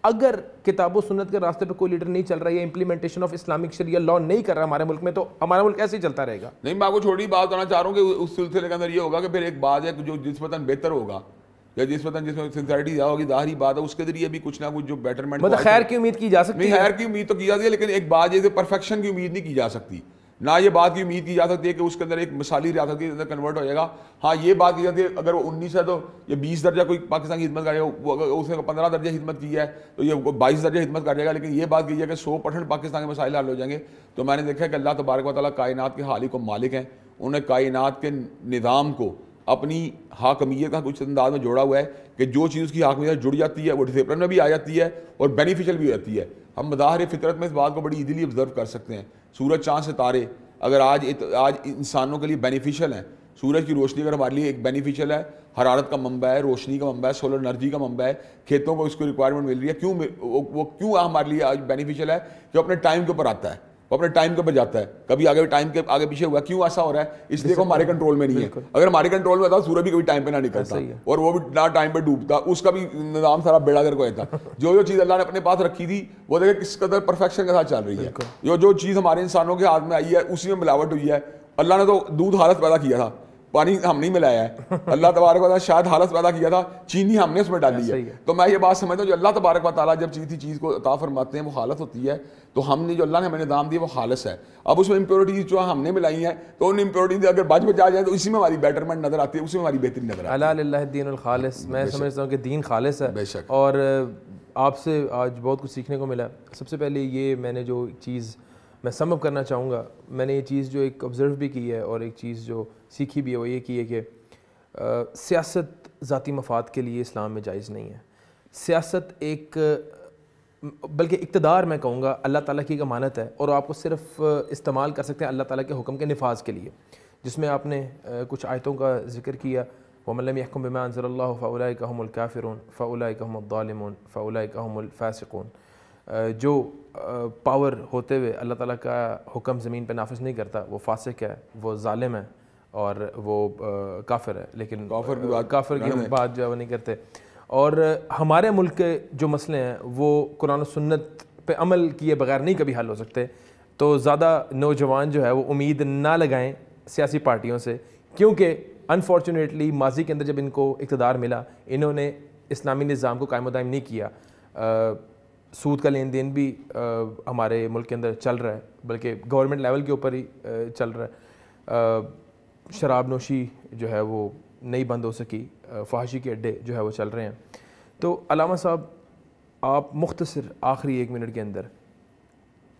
अगर किताब सुन्नत के रास्ते पे कोई लीडर नहीं चल रहा है इम्प्लीमेंटेशन ऑफ़ इस्लामिक शरिया लॉ नहीं कर रहा हमारे मुल्क में तो हमारा मुल्क ऐसे ही चलता रहेगा। नहीं मैं आपको छोटी बात करना चाह रहा हूँ कि उस सिलसिले के अंदर ये होगा कि फिर एक बात है जो जिस वतन बेहतर होगा या जिस वतन जिसमें सिंसियरिटी ज़्यादा होगी ज़ाहिर बात है उसके ज़रिए भी कुछ ना कुछ जो बेटरमेंट मतलब खैर की उम्मीद की जा सकती है। खैर की उम्मीद तो की जाती है लेकिन एक बात जैसे परफेक्शन की उम्मीद नहीं की जा सकती। ना ये बात की उम्मीद की जा सकती है कि उसके अंदर एक मिसाली रियासत के अंदर कन्वर्ट हो जाएगा। हाँ ये बात की जाती है, अगर वो उन्नीस है तो ये बीस दर्जा कोई पाकिस्तान की हिदमत वो अगर उसने पंद्रह दर्जा हिदमत की है तो ये बाईस दर्जा हिदमत कर जाएगा। लेकिन ये बात की जाए कि सौ परसेंट पाकिस्तान के मसाइल हल हो जाएँगे। तो मैंने देखा कि अल्लाह तबारक वाली कायनात के हाल ही को मालिक हैं। उन्हें कायनात के निज़ाम को अपनी हाकमियत का कुछ अंदाज में जोड़ा हुआ है कि जो चीज़ उसकी हाकमियत जुड़ जाती है, वो डिसिप्लिन में भी आ जाती है और बेनिफिशियल भी हो जाती है। हम मज़ाहर फितरत में इस बात को बड़ी ईजिली ऑब्ज़र्व कर सकते हैं। सूरज चाँद से तारे अगर आज इत, आज इंसानों के लिए बेनिफिशियल हैं सूरज की रोशनी अगर हमारे लिए एक बेनिफिशियल है हरारत का मंबा है रोशनी का मंबा है सोलर एनर्जी का मंबा है खेतों को इसको रिक्वायरमेंट मिल रही है क्यों वो वो क्यों हमारे लिए आज बेनिफिशियल है जो अपने टाइम के ऊपर आता है? वो अपने टाइम के ऊपर जाता है। कभी आगे टाइम के आगे पीछे हुआ क्यों ऐसा हो रहा है? इसलिए को हमारे कंट्रोल में नहीं है। अगर हमारे कंट्रोल में था सूर्य भी कभी टाइम पे ना निकलता। और वो भी ना टाइम पे डूबता। उसका भी निज़ाम सारा बेड़ा कर था जो जो चीज़ अल्लाह ने अपने पास रखी थी वो देखे किस कदर परफेक्शन के साथ चल रही है। जो जो चीज़ हमारे इंसानों के हाथ में आई है उसी में मिलावट हुई है। अल्लाह ने तो दूध हालत पैदा किया था। पानी हम नहीं मिलाया है। अल्लाह तबारक वाली शायद हालत पैदा किया था चीनी हमने उसमें डाली है। तो मैं ये बात समझता हूँ जो अल्लाह तबारक वाली जब चीज़ चीज़ को अता फरमाते हैं वो हालत होती है तो हमने जो अल्लाह ने हमें निदाम दिया वो हालस है। अब उसमें इम्प्योरिटीज जो हमने मिलाई हैं तो उन इम्प्योरिटीज अगर बच बचा जाए तो इसी में हमारी बेटरमेंट नज़र आती है उसी में हमारी बेहतरी नज़र आती है। दीन खालिस मैं समझता हूँ कि दीन खालिस है। बेशक। और आपसे आज बहुत कुछ सीखने को मिला। सबसे पहले ये मैंने जो चीज़ मैं समअप करना चाहूँगा। मैंने ये चीज़ जो एक ऑब्ज़र्व भी की है और एक चीज़ जो सीखी भी है, वो ये की है कि सियासत ज़ाती मफाद के लिए इस्लाम में जायज़ नहीं है। सियासत एक, बल्कि इकतदार मैं कहूँगा, अल्लाह ताला की एक अमानत है और आपको सिर्फ़ इस्तेमाल कर सकते हैं अल्लाह ताला के हुक्म के नफाज के लिए। जिसमें आपने कुछ आयतों का ज़िक्र किया वमलम यहकुम बिमा अनज़ल फ़ाउलाई कहमुलकाफ़िरून फ़ाउलाई कहमुलमून फ़ाउलाई कहमुलफ़ासिकून जो पावर होते हुए अल्लाह ताला का हुक्म ज़मीन पर नाफिज नहीं करता वो फासिक है वो ालिम है और वो काफिर है लेकिन काफिर की बात काफिर की हम बात जो है वो नहीं करते। और हमारे मुल्क के जो मसले हैं वो कुरान सुन्नत पे अमल किए बगैर नहीं कभी हल हो सकते। तो ज़्यादा नौजवान जो है वो उम्मीद ना लगाएँ सियासी पार्टियों से क्योंकि अनफॉर्चुनेटली माजी के अंदर जब इनको इकतदार मिला इन्होंने इस्लामी निज़ाम को कायम दायम नहीं किया। सूद का लेन देन भी आ, हमारे मुल्क के अंदर चल रहा है बल्कि गवर्नमेंट लेवल के ऊपर ही आ, चल रहा है। शराब नोशी जो है वो नहीं बंद हो सकी फहाशी के अड्डे जो है वो चल रहे हैं। तो अलामा साहब आप मुख्तसर आखिरी एक मिनट के अंदर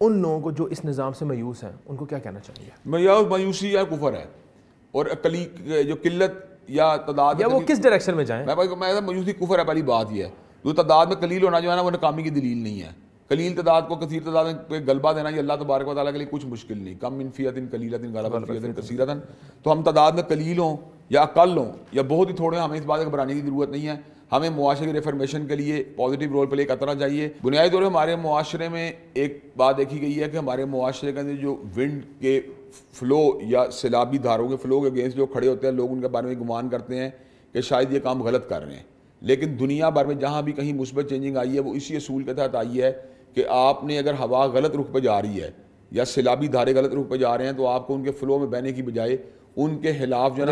उन लोगों को जो इस निज़ाम से मायूस हैं उनको क्या कहना चाहिए मायूसी या कुफर है? और अकली जो किल्लत या तदाद या वो किस डायरेक्शन में जाएँ? मैं मायूसी कुफर है पहली बात यह है। जो तादाद में कलील होना जो है ना, वो नाकामी की दलील नहीं है। कलील तादाद को कसीर तादाद में गलबा देना, ये अल्लाह तबारक वाली के लिए कुछ मुश्किल नहीं। कम इनफियतिन कलीलतिन गलबन कसीरतन। तो हम तादाद में कलील हों या कल हों, या बहुत ही थोड़े हमें इस बात को घबराने की ज़रूरत नहीं है। हमें मुआरे की रिफॉर्मेशन के लिए पॉजिटिव रोल प्ले करना चाहिए। बुनियादी तौर पर हमारे मुआरे में एक बात देखी गई है कि हमारे मुआरे के अंदर जो विंड के फ़्लो या सैलाबी धारों के फ़्लो के अगेंस्ट जो खड़े होते हैं, लोग उनके बारे में गुमान करते हैं कि शायद ये काम गलत कर रहे हैं। लेकिन दुनिया भर में जहाँ भी कहीं मुस्बत चेंजिंग आई है वो इसी असूल के तहत आई है कि आपने अगर हवा गलत रुख पर जा रही है या सैलाबी धारे गलत रुख पर जा रहे हैं तो आपको उनके फ्लो में बहने की बजाय उनके खिलाफ जो है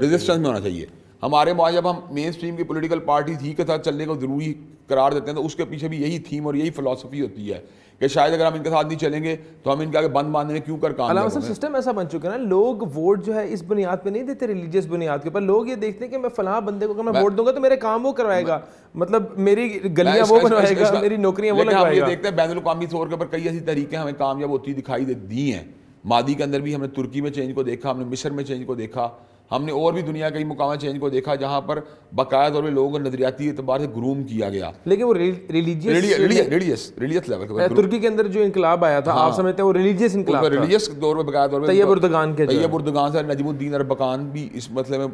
रेजिस्टेंस में होना चाहिए। हमारे वहाँ जब हम मेन स्ट्रीम की पोलिटिकल पार्टी ही के साथ चलने को ज़रूरी करार देते हैं तो उसके पीछे भी यही थीम और यही फिलोसफी होती है कि शायद अगर हम इनके साथ नहीं चलेंगे तो हम इनके आगे बंद बांधने में क्यों कर काम सब सिस्टम ऐसा बन चुका है ना लोग वोट जो है इस बुनियाद पे नहीं देते रिलीजियस बुनियाद के ऊपर। लोग ये देखते हैं कि मैं फलां बंदे को अगर मैं वोट दूँगा तो मेरे काम वो करवाएगा। मतलब मेरी गलियाँ वो बनवाएगा मेरी नौकरियाँ वो लगवाएगा। देखते हैं बैन अवी तौर के ऊपर कई ऐसी तरीके हमें कामयाब होती दिखाई दी हैं। मादी के अंदर भी हमने तुर्की में चेंज को देखा हमने मिस्र में चेंज को देखा। हमने और भी दुनिया कई मुकाम चेंज को देखा जहाँ पर बाकायदा तौर पर लोगों को नजरियाती एतबार से ग्रूम किया गया। लेकिन वो रिलीजियस रिलीजियस लेवल तुर्की के अंदर जो इनकलाब आया था हाँ, आप समझते हैं वो रिलीजियस इनकलाब रिलीजियस तौर पर बाकायदा तौर पर तैयब उर्दगान के तैयब उर्दगान से नजमुद्दीन अरबकान भी इस मसले में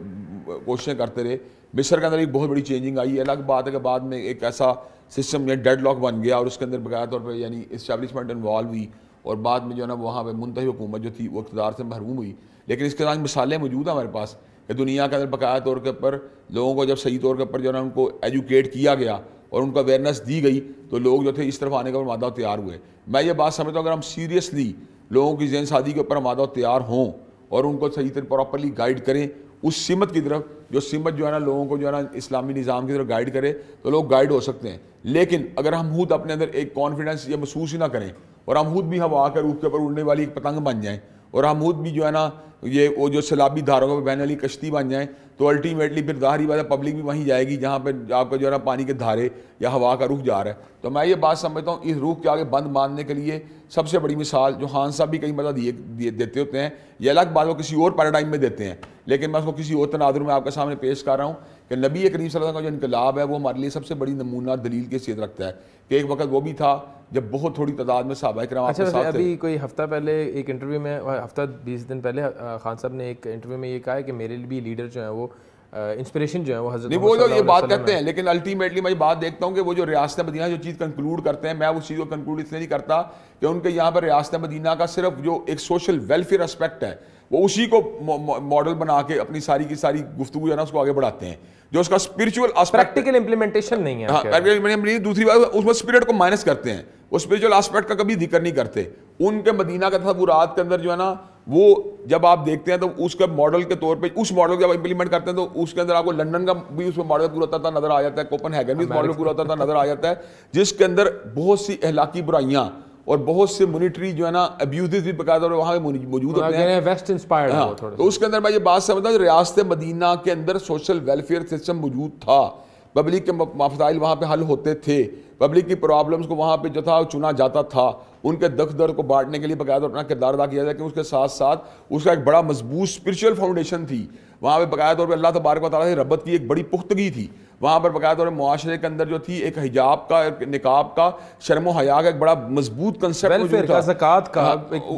कोशिशें करते रहे। मिस्र के अंदर एक बहुत बड़ी चेंजिंग आई है अलग बात है कि बाद में एक ऐसा सिस्टम या डेड लॉक बन गया और उसके अंदर बाकायदा तौर पर यानी इस्टेब्लिशमेंट इन्वॉल्व हुई और बाद में जो है ना वहाँ पर मुंतही हुकूमत जो थी वो इकतदार से महरूम हुई। लेकिन इसके साथ मिसालें मौजूद हैं हमारे पास, कि दुनिया के अंदर बकाया तौर के ऊपर लोगों को जब सही तौर के ऊपर जो है उनको एजुकेट किया गया और उनको अवेयरनेस दी गई तो लोग जो थे इस तरफ़ आने का मादा तैयार हुए। मैं ये बात समझता हूँ, अगर हम सीरियसली लोगों की जैन शादी के ऊपर मादा तैयार हों और उनको सही तरह प्रॉपरली गाइड करें, उस सिमत की तरफ़, जो सिमत जो है ना लोगों को जो है ना इस्लामी निज़ाम की तरफ़ गाइड करे तो लोग गाइड हो सकते हैं। लेकिन अगर हम खुद अपने अंदर एक कॉन्फिडेंस ये महसूस ही ना करें और हम खुद भी हवा कर रूप के ऊपर उड़ने वाली एक पतंग बन जाएँ और हम खुद भी जो है ना, ये वो जो सैलाबी धारों में बहने वाली कश्ती बन जाए तो अल्टीमेटली फिर ज़ाहिर बात है पब्लिक भी वहीं जाएगी जहाँ पर आपका जो है ना पानी के धारे या हवा का रुख जा रहा है। तो मैं ये बात समझता हूँ इस रुख के आगे बंद मानने के लिए सबसे बड़ी मिसाल जो खान साहब भी कई मतलब दिए देते होते हैं ये अलग बात वो किसी और पैराडाइम में देते हैं लेकिन मैं उसको किसी और तनाजुर में आपके सामने पेश कर रहा हूँ कि नबी करीम सल्लल्लाहु अलैहि वसल्लम का जो इनकलाब है वो हमारे लिए सबसे बड़ी नमूना दलील की सीत रखता है। कि एक वक्त वो भी था जब बहुत थोड़ी तादाद में साहब कराम अच्छा साथ अभी कोई हफ़्ता पहले एक इंटरव्यू में हफ़्ता बीस दिन पहले खान साहब ने एक इंटरव्यू में ये कहा है कि मेरे लिए भी लीडर जो है वो इंस्पिरेशन जो है वो हज़रत वो जो ये बात करते हैं लेकिन अल्टीमेटली मैं बात देखता हूँ कि वो जो रियासत मदीना जो चीज़ कंक्लूड करते हैं मैं उस चीज़ को कंक्लूड इसलिए नहीं करता कि उनके यहाँ पर रियासत मदीना का सिर्फ़ जो एक सोशल वेलफेयर एस्पेक्ट है वो उसी को मॉडल बना के अपनी सारी की सारी गुफ्तु जो है ना उसको आगे बढ़ाते हैं। जो उसका स्पिरिचुअल प्रैक्टिकल इंप्लीमेंटेशन नहीं है हाँ, दूसरी बात उसमें स्पिरिट को माइनस करते हैं। वो स्पिरिचुअल एस्पेक्ट का कभी ज़िक्र नहीं करते। उनके मदीना का था तस्वुरात के अंदर जो है ना वो जब आप देखते हैं तो उसके मॉडल के तौर पे उस मॉडल को जब इंप्लीमेंट करते हैं तो उसके अंदर आपको लंदन का भी उसमें मॉडल पूरा होता था नज़र आ जाता है कोपन हैगन भी मॉडल पूरा होता था नज़र आ जाता है जिसके अंदर बहुत सी अहलाकी बुराइयाँ और बहुत से मोनिटरी जो है ना अब्यूज भी बकायदा वहाँ मौजूद होते हैं। वेस्ट इंस्पायर्ड हाँ, तो उसके अंदर मैं ये बात समझता हूँ रियासत मदीना के अंदर सोशल वेलफेयर सिस्टम मौजूद था। पब्लिक के मफाइल वहाँ पे हल होते थे। पब्लिक की प्रॉब्लम्स को वहाँ पे जो था चुना जाता था। उनके दख दर को बांटने के लिए बकायदा अपना किरदार अदा किया जाए कि उसके साथ साथ उसका एक बड़ा मज़बूत स्पिरिचुअल फाउंडेशन थी। वहाँ पे बकायदा तौर पर अल्लाह तबारक वाली से रबत की एक बड़ी पुख्तगी थी। वहाँ पर बकायदा तौर पर मुआरे के अंदर जो थी एक हिजाब का एक निकाब का शर्म हया का एक बड़ा मज़बूत कंसेप्ट का हाँ,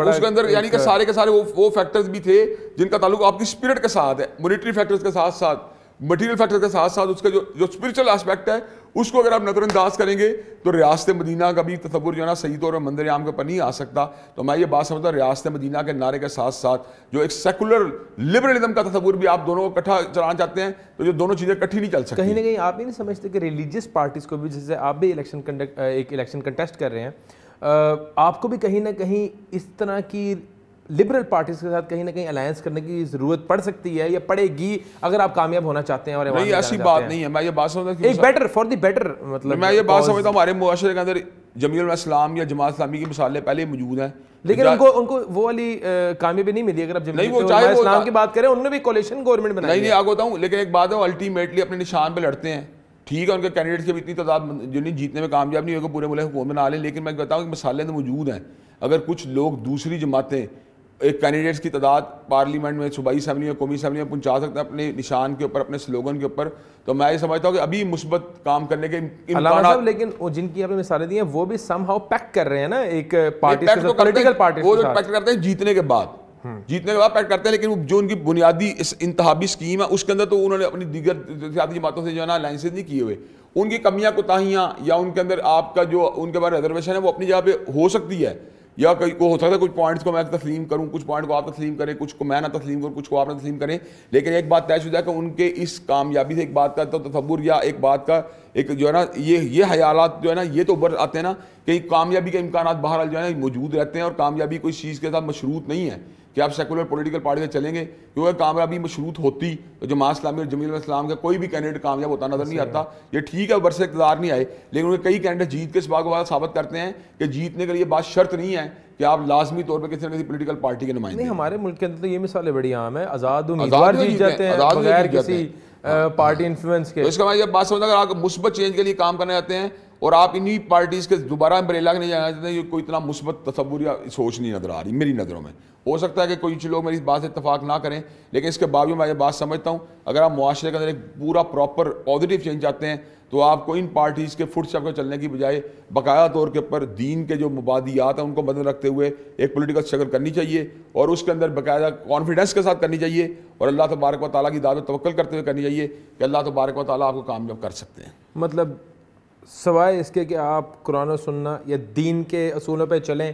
उसके अंदर यानी कि सारे के सारे वो वो फैक्टर्स भी थे जिनका ताल्लुक आपकी स्पिरिट के साथ है मोनिटरी फैक्टर्स के साथ साथ। मटीरियल फैक्टर के साथ साथ उसका जो जो स्पिरिचुअल एस्पेक्ट है, उसको अगर आप नज़रअंदाज करेंगे तो रियासत मदीना का भी तस्वुर जो है ना, सही तौर पर मंदिर आम के ऊपर नहीं आ सकता। तो मैं ये बात समझता रियासत मदीना के नारे के साथ साथ जो एक सेकुलर लिबरलिज्म का तस्वुर भी आप दोनों को इकट्ठा चलाना चाहते हैं तो जो दोनों चीज़ें इकट्ठी नहीं चल सकती। कहीं ना कहीं आप नहीं समझते कि रिलीजियस पार्टीज़ को भी, जैसे आप भी इलेक्शन एक इलेक्शन कंटेस्ट कर रहे हैं आपको भी कहीं ना कहीं इस तरह की लिबरल पार्टीज़ के साथ कहीं ना कहीं अलायंस करने की ज़रूरत पड़ सकती है या पड़ेगी अगर आप कामयाब होना चाहते हैं और नहीं ऐसी बात नहीं है। मैं ये बात समझता एक बेटर फॉर द बेटर मतलब मैं ये बात समझता हूँ हमारे मुआरे के अंदर जमील इस्लाम या जमात इस्लामी की मिसालें पहले मौजूद हैं। लेकिन उनको उनको वो वाली कामयाबी नहीं मिली अगर आप नहीं वो चाहे वो इस्लाम की बात करें उन्होंने भी कोलेशन गवर्नमेंट बनाई नहीं नहीं आगे बताऊँ लेकिन एक बात है अल्टीमेटली अपने निशान पे लड़ते हैं। ठीक है उनके कैंडिडेट की भी इतनी तादाद जो नहीं जीतने में कामयाब नहीं होगा पूरे मुल्क हुकूमत लें लेकिन मैं बताऊँ कि मसाले तो मौजूद हैं। अगर कुछ लोग दूसरी जमातें एक कैंडिडेट्स की तादाद पार्लियामेंट में सूबाई असम्बली में कौमी असम्बली में पहुँचा सकते हैं अपने निशान के ऊपर अपने स्लोगन के ऊपर। तो मैं ये समझता हूँ कि अभी मुस्बत काम करने के साहब लेकिन वो जिनकी आपने मिसालें दी हैं वो भी सम हाउ पैक कर रहे हैं ना एक पार्टी पॉलिटिकल पार्टी वो पैक करते हैं जीतने के बाद। हम्म। जीतने के बाद पैक करते हैं लेकिन जो उनकी बुनियादी इस इंतहाबी स्कीम है उसके अंदर तो उन्होंने अपनी दीगर जमातों से जो है ना अलाइंसेज नहीं किए हुए। उनकी कमियाँ कोताहियाँ या उनके अंदर आपका जो उनके बाद रिजर्वेशन है वो अपनी जगह पे हो सकती है। या कोई को हो सकता है कुछ पॉइंट्स को मैं तस्लीम करूँ, कुछ पॉइंट को आप तस्लीम करें, कुछ को मैं ना तस्लीम करूँ, कुछ को आप ना तस्लीम करें। लेकिन एक बात तयशुदा है कि उनके इस कामयाबी से एक बात का तो तस्वुर या एक बात का एक जो है ना ये ये ख्यालात जो है ना ये तो उभर आते हैं ना कि कामयाबी के इम्कान बहरहाल जो है ना मौजूद रहते हैं और कामयाबी कोई चीज़ के साथ मशरूत नहीं है कि आप सेकुलर पॉलिटिकल पार्टी से चलेंगे क्योंकि कामयाबी मशरूत होती तो जमात इस्लामी और जमील इस्लाम का कोई भी कैंडिडेट कामयाब होता नज़र नहीं आता। ये ठीक है बरस इकतदार नहीं आए लेकिन उनके कई कैंडिडेट जीत के इस बात को साबित करते हैं कि जीतने के लिए बात शर्त नहीं है कि आप लाजमी तौर पर किसी न किसी पोलिटिकल पार्टी के नुमाइंदे हमारे मुल्क के अंदर तो ये मिसालें बड़ी आम है आज़ाद उम्मीदवार जीत जाते हैं? पार्टी इन्फ्लुएंस के। तो इसका मैं ये बात समझ अगर आप मुस्बत चेंज के लिए काम करने जाते हैं और आप इन्हीं पार्टीज़ के दोबारा अम्ब्रेला नहीं जाना चाहते, ये कोई इतना मुस्बत तस्वुर या सोच नहीं नज़र आ रही, मेरी नज़रों में। हो सकता है कि कुछ लोग मेरी इस बात से इतफाक ना करें, लेकिन इसके बावजूद मैं ये बात समझता हूँ, अगर आप मुआरे के अंदर एक पूरा प्रॉपर पॉजिटिव चेंज चाहते हैं तो आपको इन पार्टीज़ के फुट स्टेप चलने की बजाय बाकायदा तौर के ऊपर दीन के जो मुबादियात हैं, उनको मदद रखते हुए एक पोलिटिकल स्ट्रगल करनी चाहिए, और उसके अंदर बाकायदा कॉन्फिडेंस के साथ करनी चाहिए, और अल्लाह तबारक व ताली की दावत तवक्ल करते हुए करनी चाहिए कि अल्लाह तबारक व ताली आपको कामयाब कर सकते हैं। मतलब सवाए इसके कि आप कुरान सुनना या दीन के असूलों पर चलें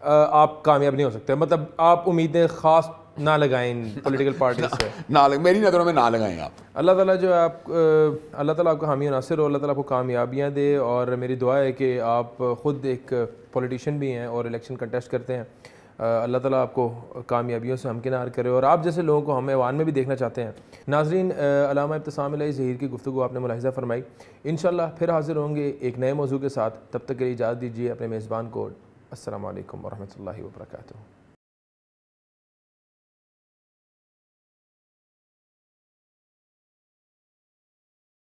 आप कामयाब नहीं हो सकते। मतलब आप उम्मीदें ख़ास ना लगाएँ इन पॉलिटिकल पार्टी से ना लग मेरी नज़रों में ना लगाएँ आप। अल्लाह ताला जो आप अल्लाह ताला आपका हामी नासिर हो अल्लाह ताला आपको कामयाबियाँ दे और मेरी दुआ है कि आप ख़ुद एक पॉलिटिशियन भी हैं और इलेक्शन कंटेस्ट करते हैं। अल्लाह ताला आपको कामयाबियों से हमकिनार करे और आप जैसे लोगों को हम ऐवान में भी देखना चाहते हैं। नाजरीन अलामा इब्तसाम ज़हीर की गुफ्तु आपने मुलाजा फरमाई। इन फिर हाजिर होंगे एक नए मौजू के साथ। तब तक के लिए इजाज़त दीजिए अपने मेज़बान को। असल वरहमल वर्का